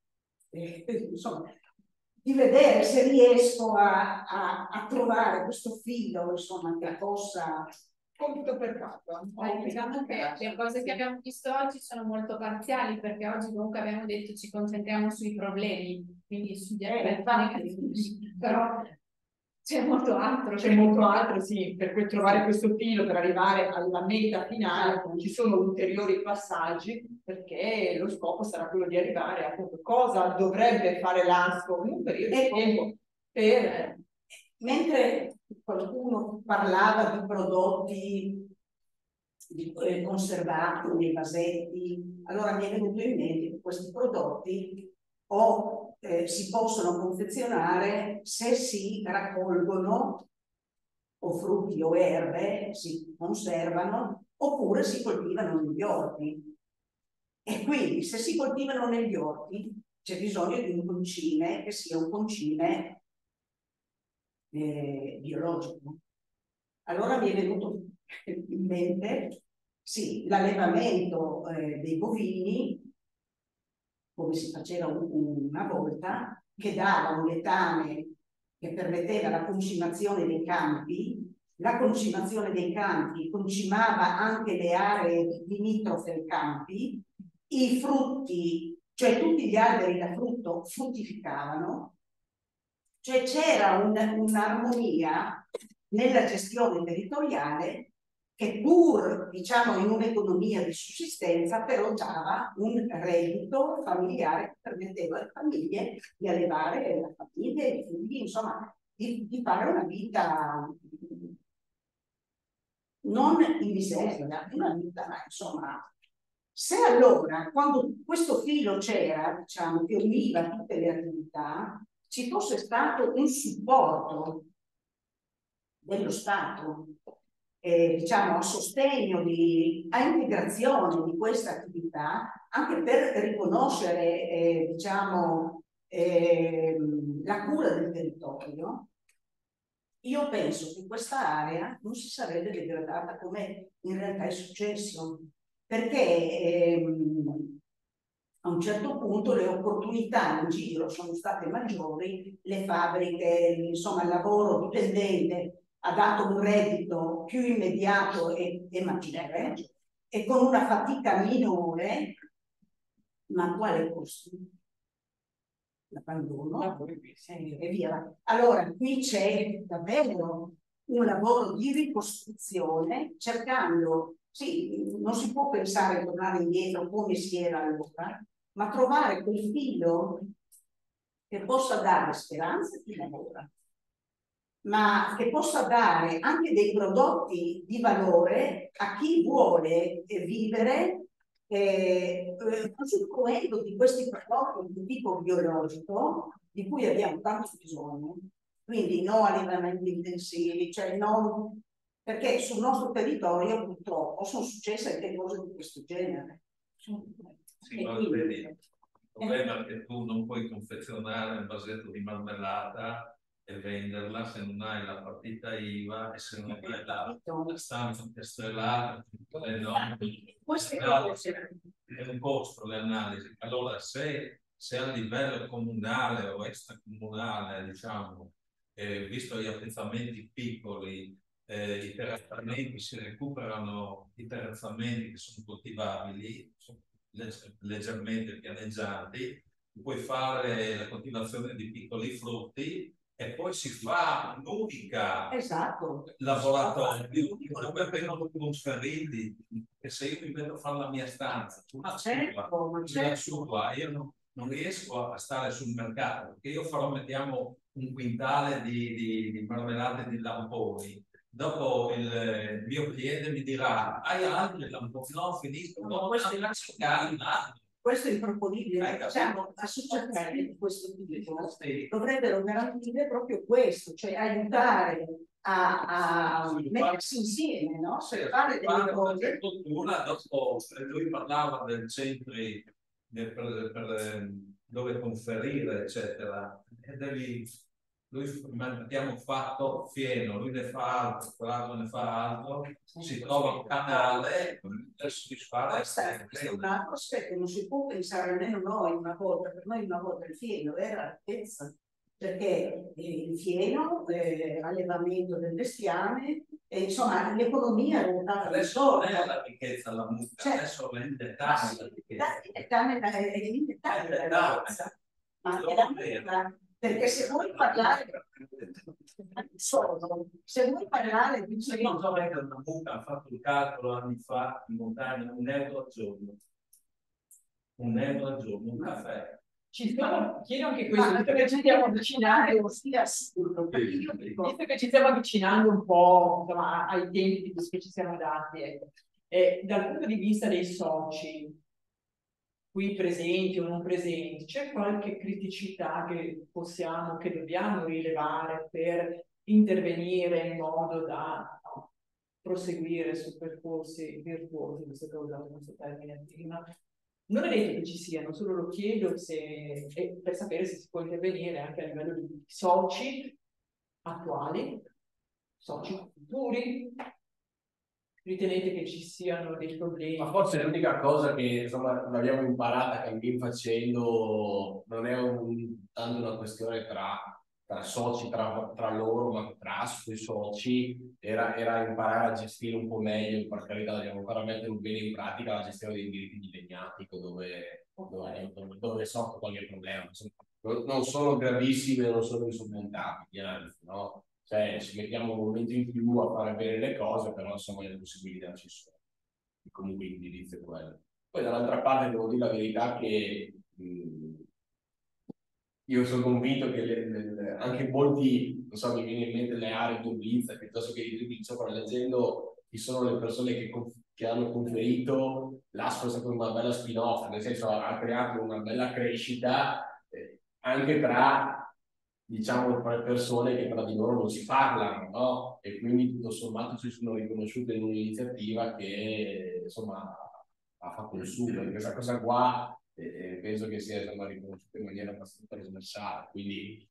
eh, insomma, di vedere se riesco a, a, a trovare questo filo, insomma, che possa compito per fatto. Diciamo che le cose che abbiamo visto oggi sono molto parziali perché oggi comunque abbiamo detto ci concentriamo sui problemi, quindi sugli eh, aspetti negativi, però c'è molto altro. C'è molto altro, sì, per trovare questo filo, per arrivare alla meta finale, ci sono ulteriori passaggi, perché lo scopo sarà quello di arrivare a cosa dovrebbe fare l'ASCO in un periodo di tempo per... Mentre qualcuno parlava di prodotti di, eh, conservati nei vasetti, allora mi è venuto in mente che questi prodotti o eh, si possono confezionare se si raccolgono o frutti o erbe, si conservano, oppure si coltivano negli orti. E quindi se si coltivano negli orti c'è bisogno di un concime che sia un concime eh, biologico. Allora mi è venuto in mente, sì, l'allevamento eh, dei bovini, come si faceva un, una volta, che dava un letame che permetteva la concimazione dei campi, la concimazione dei campi concimava anche le aree limitrofe ai campi, i frutti, cioè tutti gli alberi da frutto fruttificavano. Cioè c'era un'armonia nella gestione territoriale che pur diciamo in un'economia di sussistenza però dava un reddito familiare che permetteva alle famiglie di allevare la famiglia e i figli, insomma, di, di, fare una vita non in miseria, una vita, ma insomma. Se allora, quando questo filo c'era, diciamo, che univa tutte le attività, ci fosse stato un supporto dello Stato, eh, diciamo, a sostegno, di, a integrazione di questa attività, anche per riconoscere, eh, diciamo, eh, la cura del territorio, io penso che questa area non si sarebbe degradata come in realtà è successo, perché ehm, a un certo punto le opportunità in giro sono state maggiori, le fabbriche, insomma il lavoro dipendente ha dato un reddito più immediato e, e maggiore e con una fatica minore, ma quale costo? L'abbandono e via. Allora qui c'è davvero un lavoro di ricostruzione cercando sì, non si può pensare a tornare indietro come si era allora, ma trovare quel filo che possa dare speranza chi lavora, ma che possa dare anche dei prodotti di valore a chi vuole eh, vivere eh, usufruendo di questi prodotti di tipo biologico di cui abbiamo tanto bisogno, quindi no allevamenti intensivi, cioè non perché sul nostro territorio purtroppo sono successe anche cose di questo genere. Sì, ma quindi, vedi, il problema è che tu non puoi confezionare un vasetto di marmellata e venderla se non hai la partita IVA e se non hai la, stanza cose. È un costo le analisi. Allora, se, se a livello comunale o extracomunale, diciamo, eh, visto gli appezzamenti piccoli, eh, i terrazzamenti si recuperano i terrazzamenti che sono coltivabili, sono leggermente pianeggianti, puoi fare la coltivazione di piccoli frutti e poi si fa un'unica esatto. laboratorio dove vengono trasferiti che se io mi vedo a fare la mia stanza una certo, sua, certo. sua io non, non, riesco a stare sul mercato perché io farò mettiamo un quintale di, di, di marmellate di lamponi. Dopo il mio cliente mi dirà hai altri lamponi? No finisco. No, questo è la questo è improponibile, diciamo, associazioni di questo tipo dovrebbero garantire proprio questo, cioè aiutare a, a mettersi insieme, no? Sì, fare delle cose. Cultura, dopo lui parlava del centro per, per, dove conferire, eccetera, e devi lui abbiamo fatto fieno, lui ne fa altro, quell'altro ne fa altro, si trova un canale per soddisfare. Questo è un altro aspetto, non si può pensare almeno noi una volta, per noi una volta il fieno era l'altezza perché il fieno, eh, allevamento del bestiame, e, insomma l'economia è ruotata adesso non è la ricchezza la mucca, cioè, adesso è l'indetame la ricchezza. L'indetame è l'indetame la ricchezza. Ma è la mucca, perché se vuoi parlare solo, se vuoi parlare di se non so che una mucca ha fatto il calcolo anni fa in montagna un euro al giorno. Un euro al giorno un caffè. Ci stiamo, chiedo anche questo, visto che ci stiamo avvicinando, assurdo, visto che ci stiamo avvicinando un po' insomma, ai tempi che ci siamo dati, ecco. eh, dal punto di vista dei soci, qui presenti o non presenti, c'è qualche criticità che possiamo, che dobbiamo rilevare per intervenire in modo da no, proseguire su percorsi virtuosi, visto che ho usato questo termine prima, non è detto che ci siano, solo lo chiedo se, per sapere se si può intervenire anche a livello di soci attuali, soci futuri. Ritenete che ci siano dei problemi? Ma forse l'unica cosa che insomma l'abbiamo imparata cammino facendo non è un, tanto una questione tra tra soci, tra, tra loro, ma tra sui soci, era, era, imparare a gestire un po' meglio, per carità dobbiamo ancora mettere un bene in pratica la gestione dei diritti di legnatico, dove, dove, dove, dove sorto qualche problema. Non sono gravissimi, non sono insormontabili, anzi, no? Cioè, ci mettiamo un momento in più a fare bene le cose, però insomma le possibilità ci sono. E comunque l'indirizzo è quello. Poi dall'altra parte devo dire la verità che mh, io sono convinto che le, le, anche molti, non so, mi viene in mente le aree di Blitz piuttosto che i dribbling sopra leggendo chi sono le persone che, che hanno conferito, l'ASCO è stata una bella spin-off, nel senso ha creato una bella crescita eh, anche tra, diciamo, persone che tra di loro non si parlano, no? E quindi tutto sommato si sono riconosciute in un'iniziativa che, insomma, ha fatto il suo. Questa cosa qua e penso che sia insomma, riconosciuto in maniera abbastanza trasversale, quindi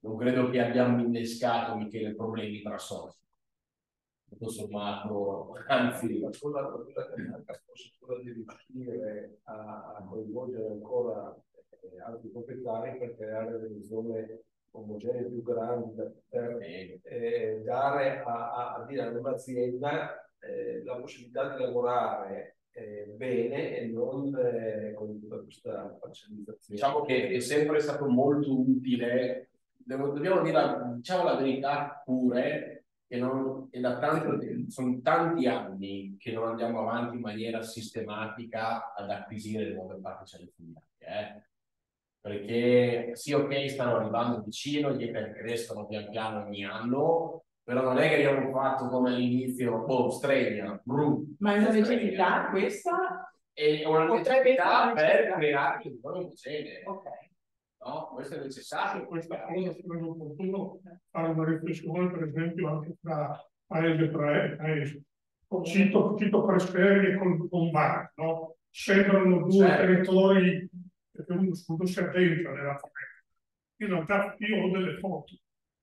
non credo che abbiamo innescato Michele problemi tra soci. Tutto sommato, anzi, la scuola possibilità di riuscire a, a coinvolgere ancora eh, altri proprietari per creare delle zone omogenee più grandi per eh, dare a, a, a dire ad un'azienda eh, la possibilità di lavorare eh, bene e non eh, con tutta questa parcellizzazione. Diciamo che è sempre stato molto utile, Devo, dobbiamo dire diciamo la verità pure, che non, è da tanto, sono tanti anni che non andiamo avanti in maniera sistematica ad acquisire le nuove particelle fondali. Eh? Perché sì, ok, stanno arrivando vicino, gli crescono pian piano ogni anno, però non è che abbiamo fatto come all'inizio, boh, stregna, bru. Ma è una necessità questa? È una necessità per creare il buon omogene. Ok. No, questo è necessario. Questa cosa sarebbe opportuno fare una riflessione, per esempio, anche tra paese e paese. Cito, cito Presperi con, con Bar, no? Sembrano due certo. territori perché uno scudo si addentra nella foresta. In realtà io ho delle foto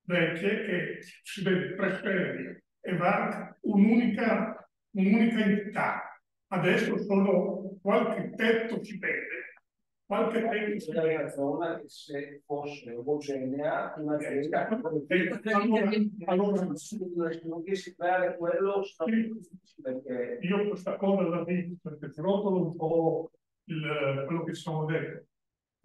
vecchie che si vede Presperia e va un'unica, un'unica entità. Adesso solo qualche tetto si vede, qualche vede. Una zona che se fosse omogenea, una zona allora, non si creare quello perché... Io questa cosa la dico perché rotolo un po' il, quello che sono detto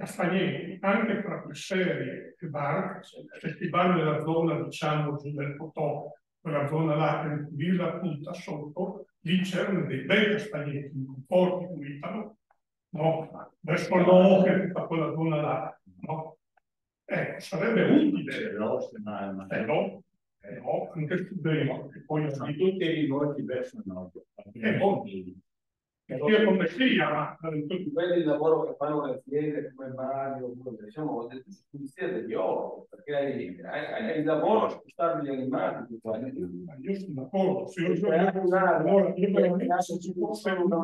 Castagneti, anche tra serie e bar, se si va nella zona, diciamo, giù del Potò, quella zona là che lì la punta sotto, lì c'erano dei bei castagneti, forti, guidano, no? Verso l'Oche, tutta quella zona là, no? Ecco, sarebbe utile. No, eh, no, eh, no, anche su dei, che poi ho detto. Tutti i rivolti verso nord. Eh, sia come sia, ma tutti quelli di lavoro che fanno le aziende come Mario, diciamo, pulizia degli oro, perché hai, hai, il lavoro a spostare gli animali. Io sono d'accordo, se io sono allora io veramente se ci fosse una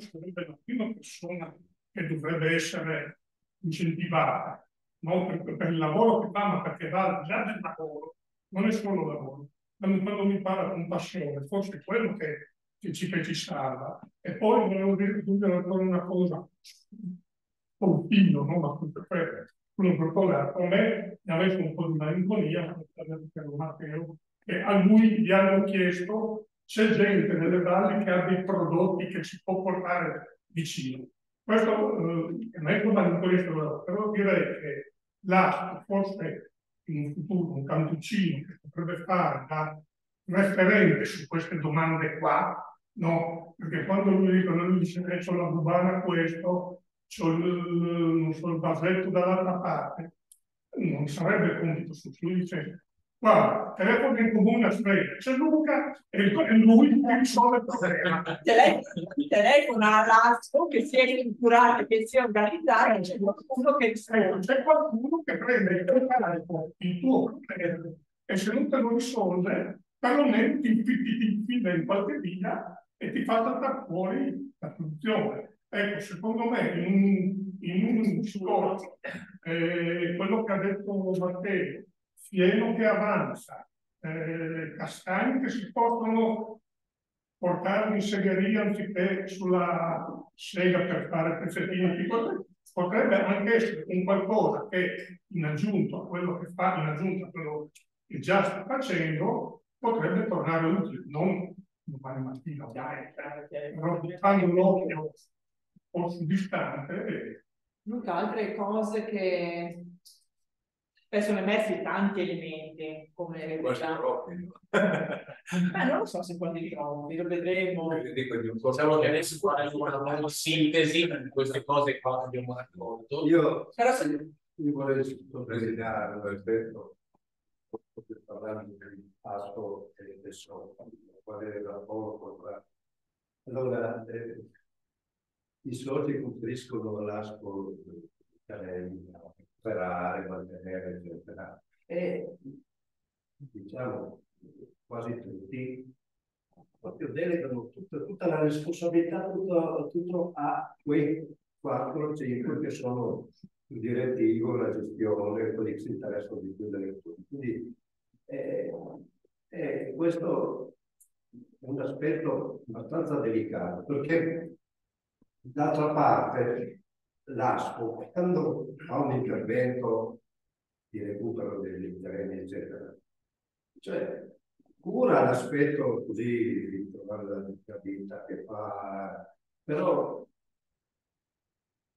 sarebbe la prima persona che dovrebbe essere incentivata, non per, per il lavoro che fa, ma perché va al di là del lavoro, non è solo lavoro. Quando mi parla con passione, forse è quello che che ci fecissava. E poi volevo dire ancora una cosa, un filo, no? ma per protocollato, a me mi ha messo un po' di malinconia, Matteo, che a lui gli hanno chiesto c'è gente nelle valli che ha dei prodotti che si può portare vicino. Questo eh, è un malinconia, però direi che là forse in futuro un cantuccino che potrebbe fare da referente su queste domande qua, no? Perché quando lui dice, lui dice che c'ho la cubana questo, c'ho il, so, il vasetto dall'altra parte, non sarebbe compito su lui dice guarda, telefono in comune a Sveglia, c'è Luca e lui risolve il problema. Telefona all'ASCO che si è strutturata, che si è organizzata, c'è qualcuno che ecco, c'è qualcuno che prende il tuo telefono, il tuo problema, e se non te lo risolve, perlomeno ti infila in qualche via e ti fa saltare fuori la soluzione. Ecco, secondo me in un, in un discorso, eh, quello che ha detto Matteo, fieno che avanza, eh, castagni che si possono portare in segheria anziché sulla sega per fare pezzettini piccoli, potrebbe anche essere un qualcosa che in aggiunta a quello che fa, in aggiunta a quello che già sta facendo, potrebbe tornare utile, non domani mattina, fanno un occhio un po' su distante. Luca, altre cose che Beh, sono emersi tanti elementi come. Ma non lo so se quasi troppi, lo vedremo. Diciamo che adesso fare una sintesi di queste cose qua che abbiamo raccolto. Io, Però se... io vorrei sottolineare un aspetto per parlare di pasto e del sol, qual è il rapporto tra... Allora, eh, i soci conferiscono l'asco Canelli, operare, mantenere, eccetera. E diciamo quasi tutti proprio delegano tutta, tutta la responsabilità tutto, tutto a quei 4 o 5 che sono il direttivo, la gestione, quelli che si interessano di più delle cose. Quindi eh, eh, questo un aspetto abbastanza delicato perché d'altra parte l'ASPO, quando fa un intervento di recupero degli terreni, eccetera, cioè cura l'aspetto così di trovare la vita che fa, però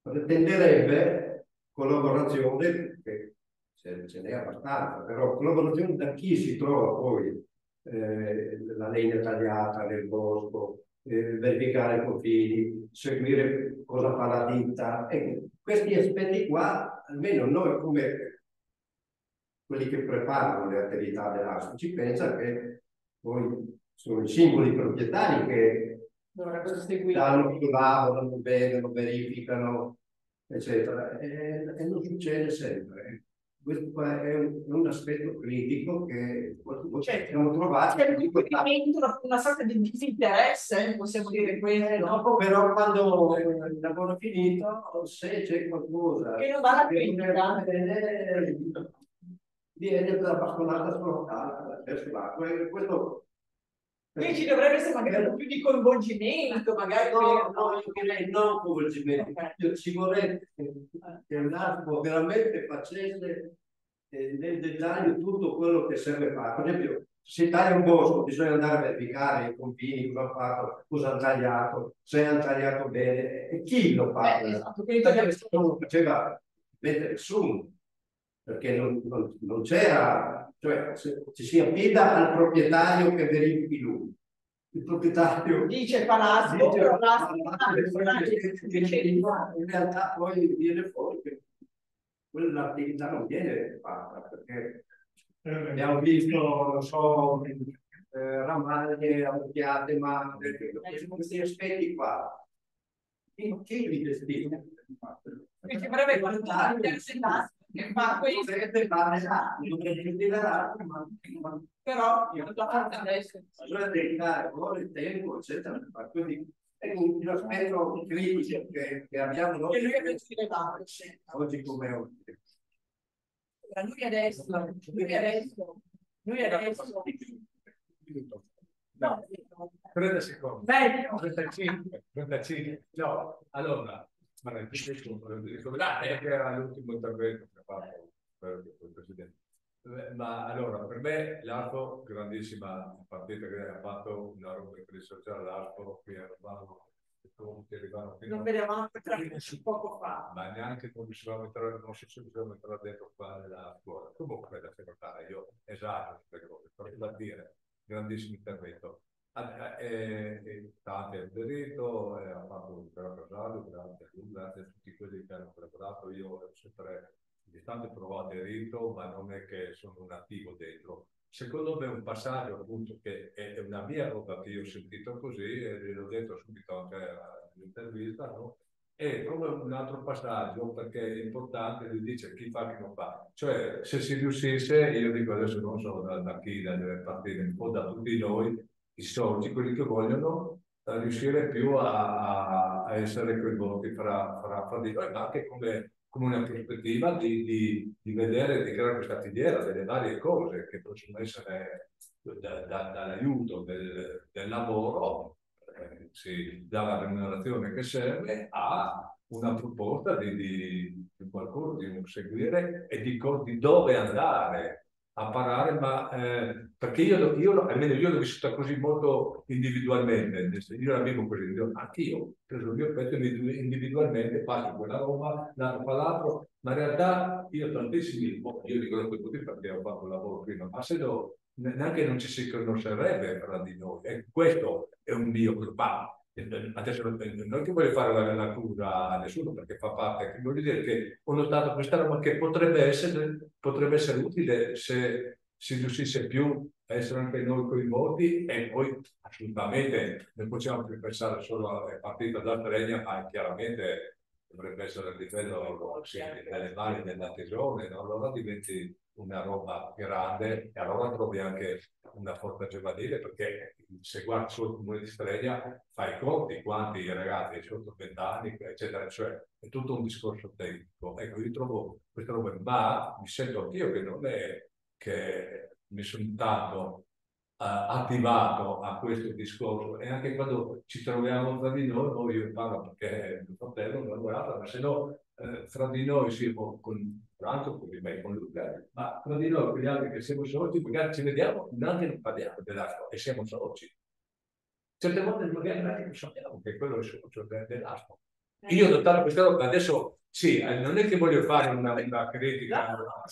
pretenderebbe collaborazione, che ce n'è abbastanza, però collaborazione da chi si trova poi eh, la legna tagliata nel bosco, eh, verificare i confini, seguire cosa fa la ditta. E questi aspetti qua, almeno noi come quelli che preparano le attività dell'ASCO, ci pensa che poi sono i singoli proprietari che danno più lavorano, vedono, verificano, eccetera. E, e non succede sempre questo è un, un aspetto critico che cioè, abbiamo trovato. C'è un una sorta di disinteresse, possiamo dire questo. Dopo però quando il lavoro è finito, se c'è qualcosa che non va la critica, viene dalla bastonata sfrontata verso l'acqua. Questo quindi ci dovrebbe essere magari un po' più di coinvolgimento, magari. No, no, io direi non coinvolgimento. Okay. Ci vorrebbe che un attimo veramente facesse eh, nel dettaglio tutto quello che serve fare. Per esempio, se taglia un bosco, bisogna andare a verificare i confini, cosa ha fatto, cosa hanno tagliato, se hanno tagliato bene e chi lo fa. Eh, esatto, non lo faceva nessuno, perché non, non, non c'era cioè ci si affida al proprietario che verifichi lui. Il proprietario dice Palazzo, dice, Palazzo, in realtà poi viene fuori che quell'attività non viene fatta perché eh, abbiamo visto, non so, eh, ramaglie, ammucchiate, ma questi aspetti qua. Chi li gestisce? Ci avrebbe valutare che fa questo però adesso. Bisogna dedicare ore, tempo eccetera quindi è un aspetto critico che, che abbiamo noi. Oggi come oggi. Noi adesso noi adesso noi adesso. No, 30 secondi. 35, 35. No, allora, Ricordate che era l'ultimo intervento fatto il Presidente. Ma allora, per me l'Arco, grandissima partita che ha fatto, una roba per il sociale l'Arco, qui a Romano, non vedevamo poco fa. Ma neanche non riuscivamo a entrare, non so se riuscivamo a entrare dentro qua nella scuola. Comunque da segretaria, io esatto, però da dire, grandissimo intervento. Eh, eh, tanti hanno aderito, eh, ha fatto un gran Rosario, grazie a lui, grazie a tutti quelli che hanno collaborato. Io ho sempre di tanto provato aderito, ma non è che sono un attivo dentro. Secondo me un passaggio appunto che è una mia roba che io ho sentito così e l'ho detto subito anche all'intervista, no? è proprio un altro passaggio perché è importante, lui dice chi fa chi non fa. Cioè se si riuscisse, io dico adesso non so da, da chi, deve partire, un po' da tutti noi, i soci, quelli che vogliono riuscire più a, a essere coinvolti fra, fra, fra, di noi, ma anche come come una prospettiva di, di, di, vedere, di creare questa filiera delle varie cose che possono essere da, da, dall'aiuto del, del lavoro, eh, sì, dalla remunerazione che serve, a una proposta di, di, di qualcuno, di seguire e di, di dove andare a parare, ma eh, perché io, io, almeno io l'ho vissuta così molto individualmente, io la vivo così, anche io ho preso il mio pezzo individualmente, faccio quella roba, l'altro fa l'altro, ma in realtà io tantissimi, boh, io da tutti perché ho fatto un lavoro prima, ma se no, neanche non ci si conoscerebbe fra di noi, e questo è un mio globale non è che voglio fare la, l'accusa a nessuno perché fa parte, voglio dire che ho notato questa roba che potrebbe essere, potrebbe essere utile se si riuscisse più a essere anche noi coinvolti e poi assolutamente non possiamo più pensare solo alle partite d'alta legna, ma chiaramente dovrebbe essere a livello sì, delle mani della tesone, no? allora diventi una roba grande e allora trovi anche una forza giovanile perché se guardi solo il comune di Stregna fai conti quanti ragazzi sotto 20 anni eccetera cioè è tutto un discorso tecnico. Ecco io trovo questa roba ma mi sento anch'io che non è che mi sono tanto uh, attivato a questo discorso. E anche quando ci troviamo tra di noi, io parlo perché mio fratello non lavorato, ma se no eh, fra di noi siamo con Franco, con me, con Luca, ma fra di noi, con gli altri che siamo soci, magari ci vediamo, neanche non parliamo dell'astro e siamo soci. Certe volte magari neanche non sappiamo che quello è socio dell'astro. Io ho notato questa roba, adesso sì, eh, non è che voglio fare una, una critica, no, no,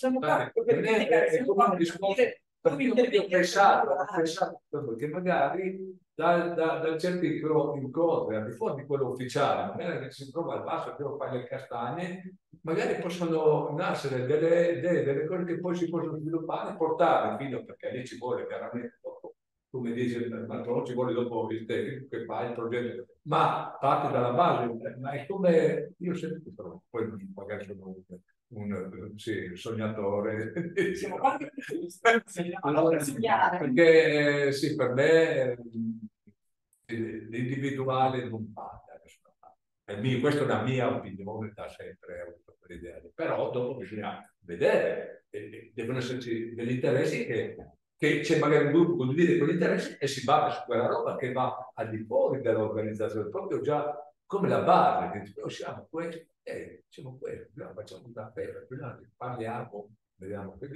è, è, come un discorso perché ho pensato, ho pensato che magari da, da, da certi incontri, al di fuori di quello ufficiale, magari che si trova al basso che fare le castagne, magari possono nascere delle, delle, delle, cose che poi si possono sviluppare e portare fino, perché lì ci vuole chiaramente dopo, come dice il patrono, ci vuole dopo il tecnico che fa il progetto, ma parte dalla base, ma è come io sempre poi magari sono un sì, sognatore. Siamo quasi allora, perché sì, per me eh, l'individuale non da Questa è una mia opinione, da sempre avuto per idea. Però dopo bisogna vedere, devono esserci degli interessi che, che c'è magari un gruppo condivide quegli interessi e si basa su quella roba che va al di fuori dell'organizzazione, proprio già come la base, che noi siamo questo e diciamo questo, facciamo una festa, parliamo, vediamo che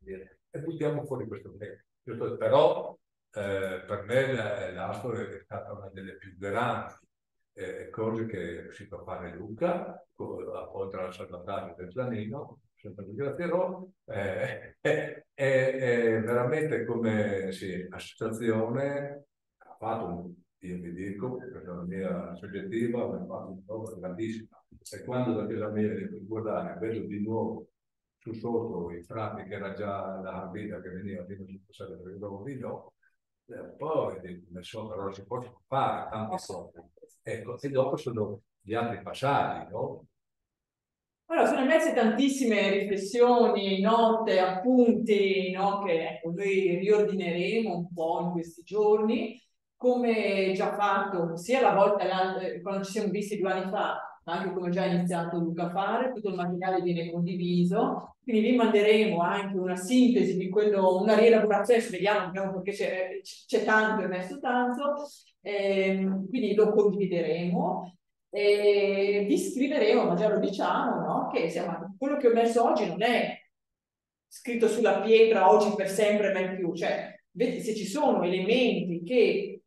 dire e buttiamo fuori questo tema. Però eh, per me l'Astro è stata una delle più grandi eh, cose che riuscito a fare Luca, oltre al salvataggio del Zanino, sempre di Graterò, eh, è, è, veramente come sì, associazione ha fatto io mi dico, per la mia soggettiva, ho fatto cosa grandissima. E quando mia di guardare, vedo di nuovo su sotto i frati che era già la vita che veniva passaggio del nuovo vino, eh, poi dico, so, però si possono fare tante cose. Ecco, e dopo sono gli altri passaggi, no? Allora, sono emerse tantissime riflessioni, note, appunti, no? che ecco, noi riordineremo un po' in questi giorni come già fatto sia la volta quando ci siamo visti due anni fa, anche come già iniziato Luca a fare, tutto il materiale viene condiviso, quindi vi manderemo anche una sintesi di quello, una rielaborazione, vediamo, vediamo perché c'è tanto e messo tanto, ehm, quindi lo condivideremo. E vi scriveremo, ma già lo diciamo, no? che siamo, quello che ho messo oggi non è scritto sulla pietra oggi per sempre mai più, cioè se ci sono elementi che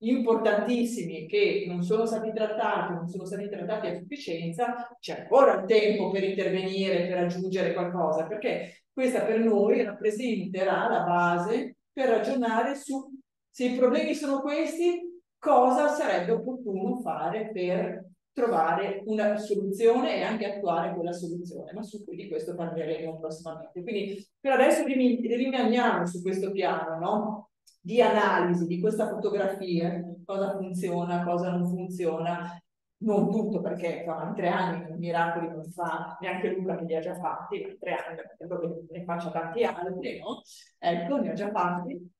importantissimi che non sono stati trattati, non sono stati trattati a sufficienza, c'è ancora il tempo per intervenire, per aggiungere qualcosa, perché questa per noi rappresenterà la base per ragionare su se i problemi sono questi, cosa sarebbe opportuno fare per trovare una soluzione e anche attuare quella soluzione, ma su cui di questo parleremo prossimamente. Quindi per adesso rimaniamo su questo piano, no? Di analisi di questa fotografia, cosa funziona, cosa non funziona, non tutto perché fa tre anni miracoli non fa neanche Luca che li ha già fatti, tre anni perché ne faccia tanti altri, no? Ecco, ne ha già fatti,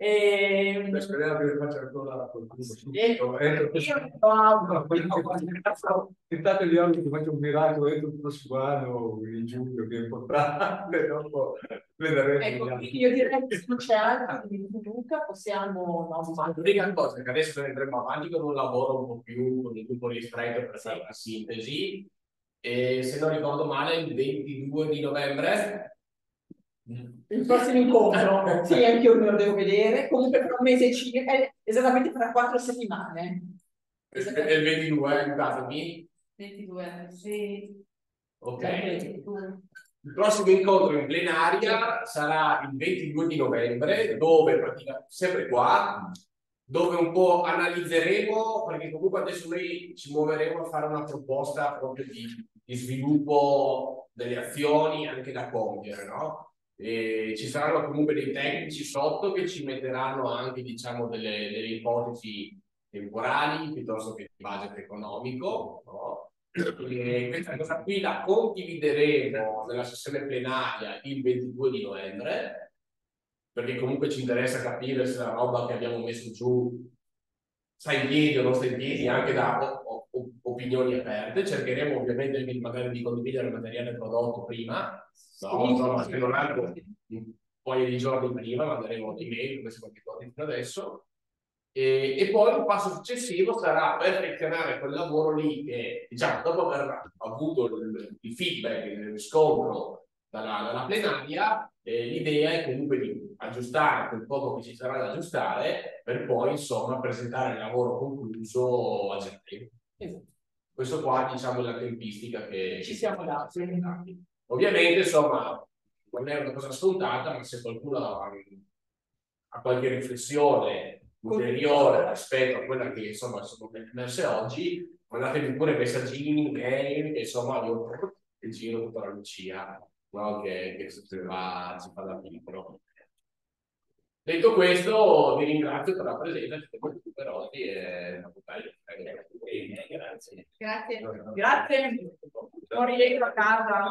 e... Speriamo che faccia ancora qualcuno subito. Tentate gli occhi che faccio un miracolo entro il prossimo anno in giugno che è importante, dopo vedremo. Ecco, io direi che se non c'è altro di Luca possiamo... No, l'unica cosa che adesso andremo avanti con un lavoro un po' più con il gruppo ristretto per fare una sintesi e se non ricordo male il 22 di novembre il prossimo incontro, sì, anche io me lo devo vedere, comunque tra un mese e circa, esattamente tra quattro settimane. È il 22, aiutatemi. 22, sì. Ok. Il prossimo incontro in plenaria sarà il 22 di novembre, dove praticamente, sempre qua, dove un po' analizzeremo, perché comunque adesso noi ci muoveremo a fare una proposta proprio di, di sviluppo delle azioni anche da compiere, no? E ci saranno comunque dei tecnici sotto che ci metteranno anche diciamo, delle, delle ipotesi temporali piuttosto che di budget economico. No? E questa cosa qui la condivideremo nella sessione plenaria il 22 di novembre, perché comunque ci interessa capire se la roba che abbiamo messo giù sta in piedi o non sta in piedi anche da opinioni aperte. Cercheremo ovviamente magari di condividere il materiale prodotto prima No, insomma, se non altro un paio di giorni prima manderemo un'email, come siamo abituati fino adesso. E, e, poi il passo successivo sarà perfezionare quel lavoro lì che, diciamo, dopo aver avuto il, il feedback, il riscontro dalla, dalla plenaria, eh, l'idea è comunque di aggiustare quel poco che ci sarà da aggiustare per poi, insomma, presentare il lavoro concluso a gennaio. Esatto. Questo qua, diciamo, è la tempistica che ci siamo dati. Ovviamente, insomma, non è una cosa scontata, ma se qualcuno ha, ha qualche riflessione ulteriore rispetto a quella che insomma sono messe oggi, mandatemi pure messaggini, mail, insomma io giro tutta la Lucia, no? che, che ci, fa, ci fa da piccolo. Detto questo, vi ringrazio per la presenza, siete molto numerosi e. Grazie. Grazie. Grazie. Buon rientro a casa.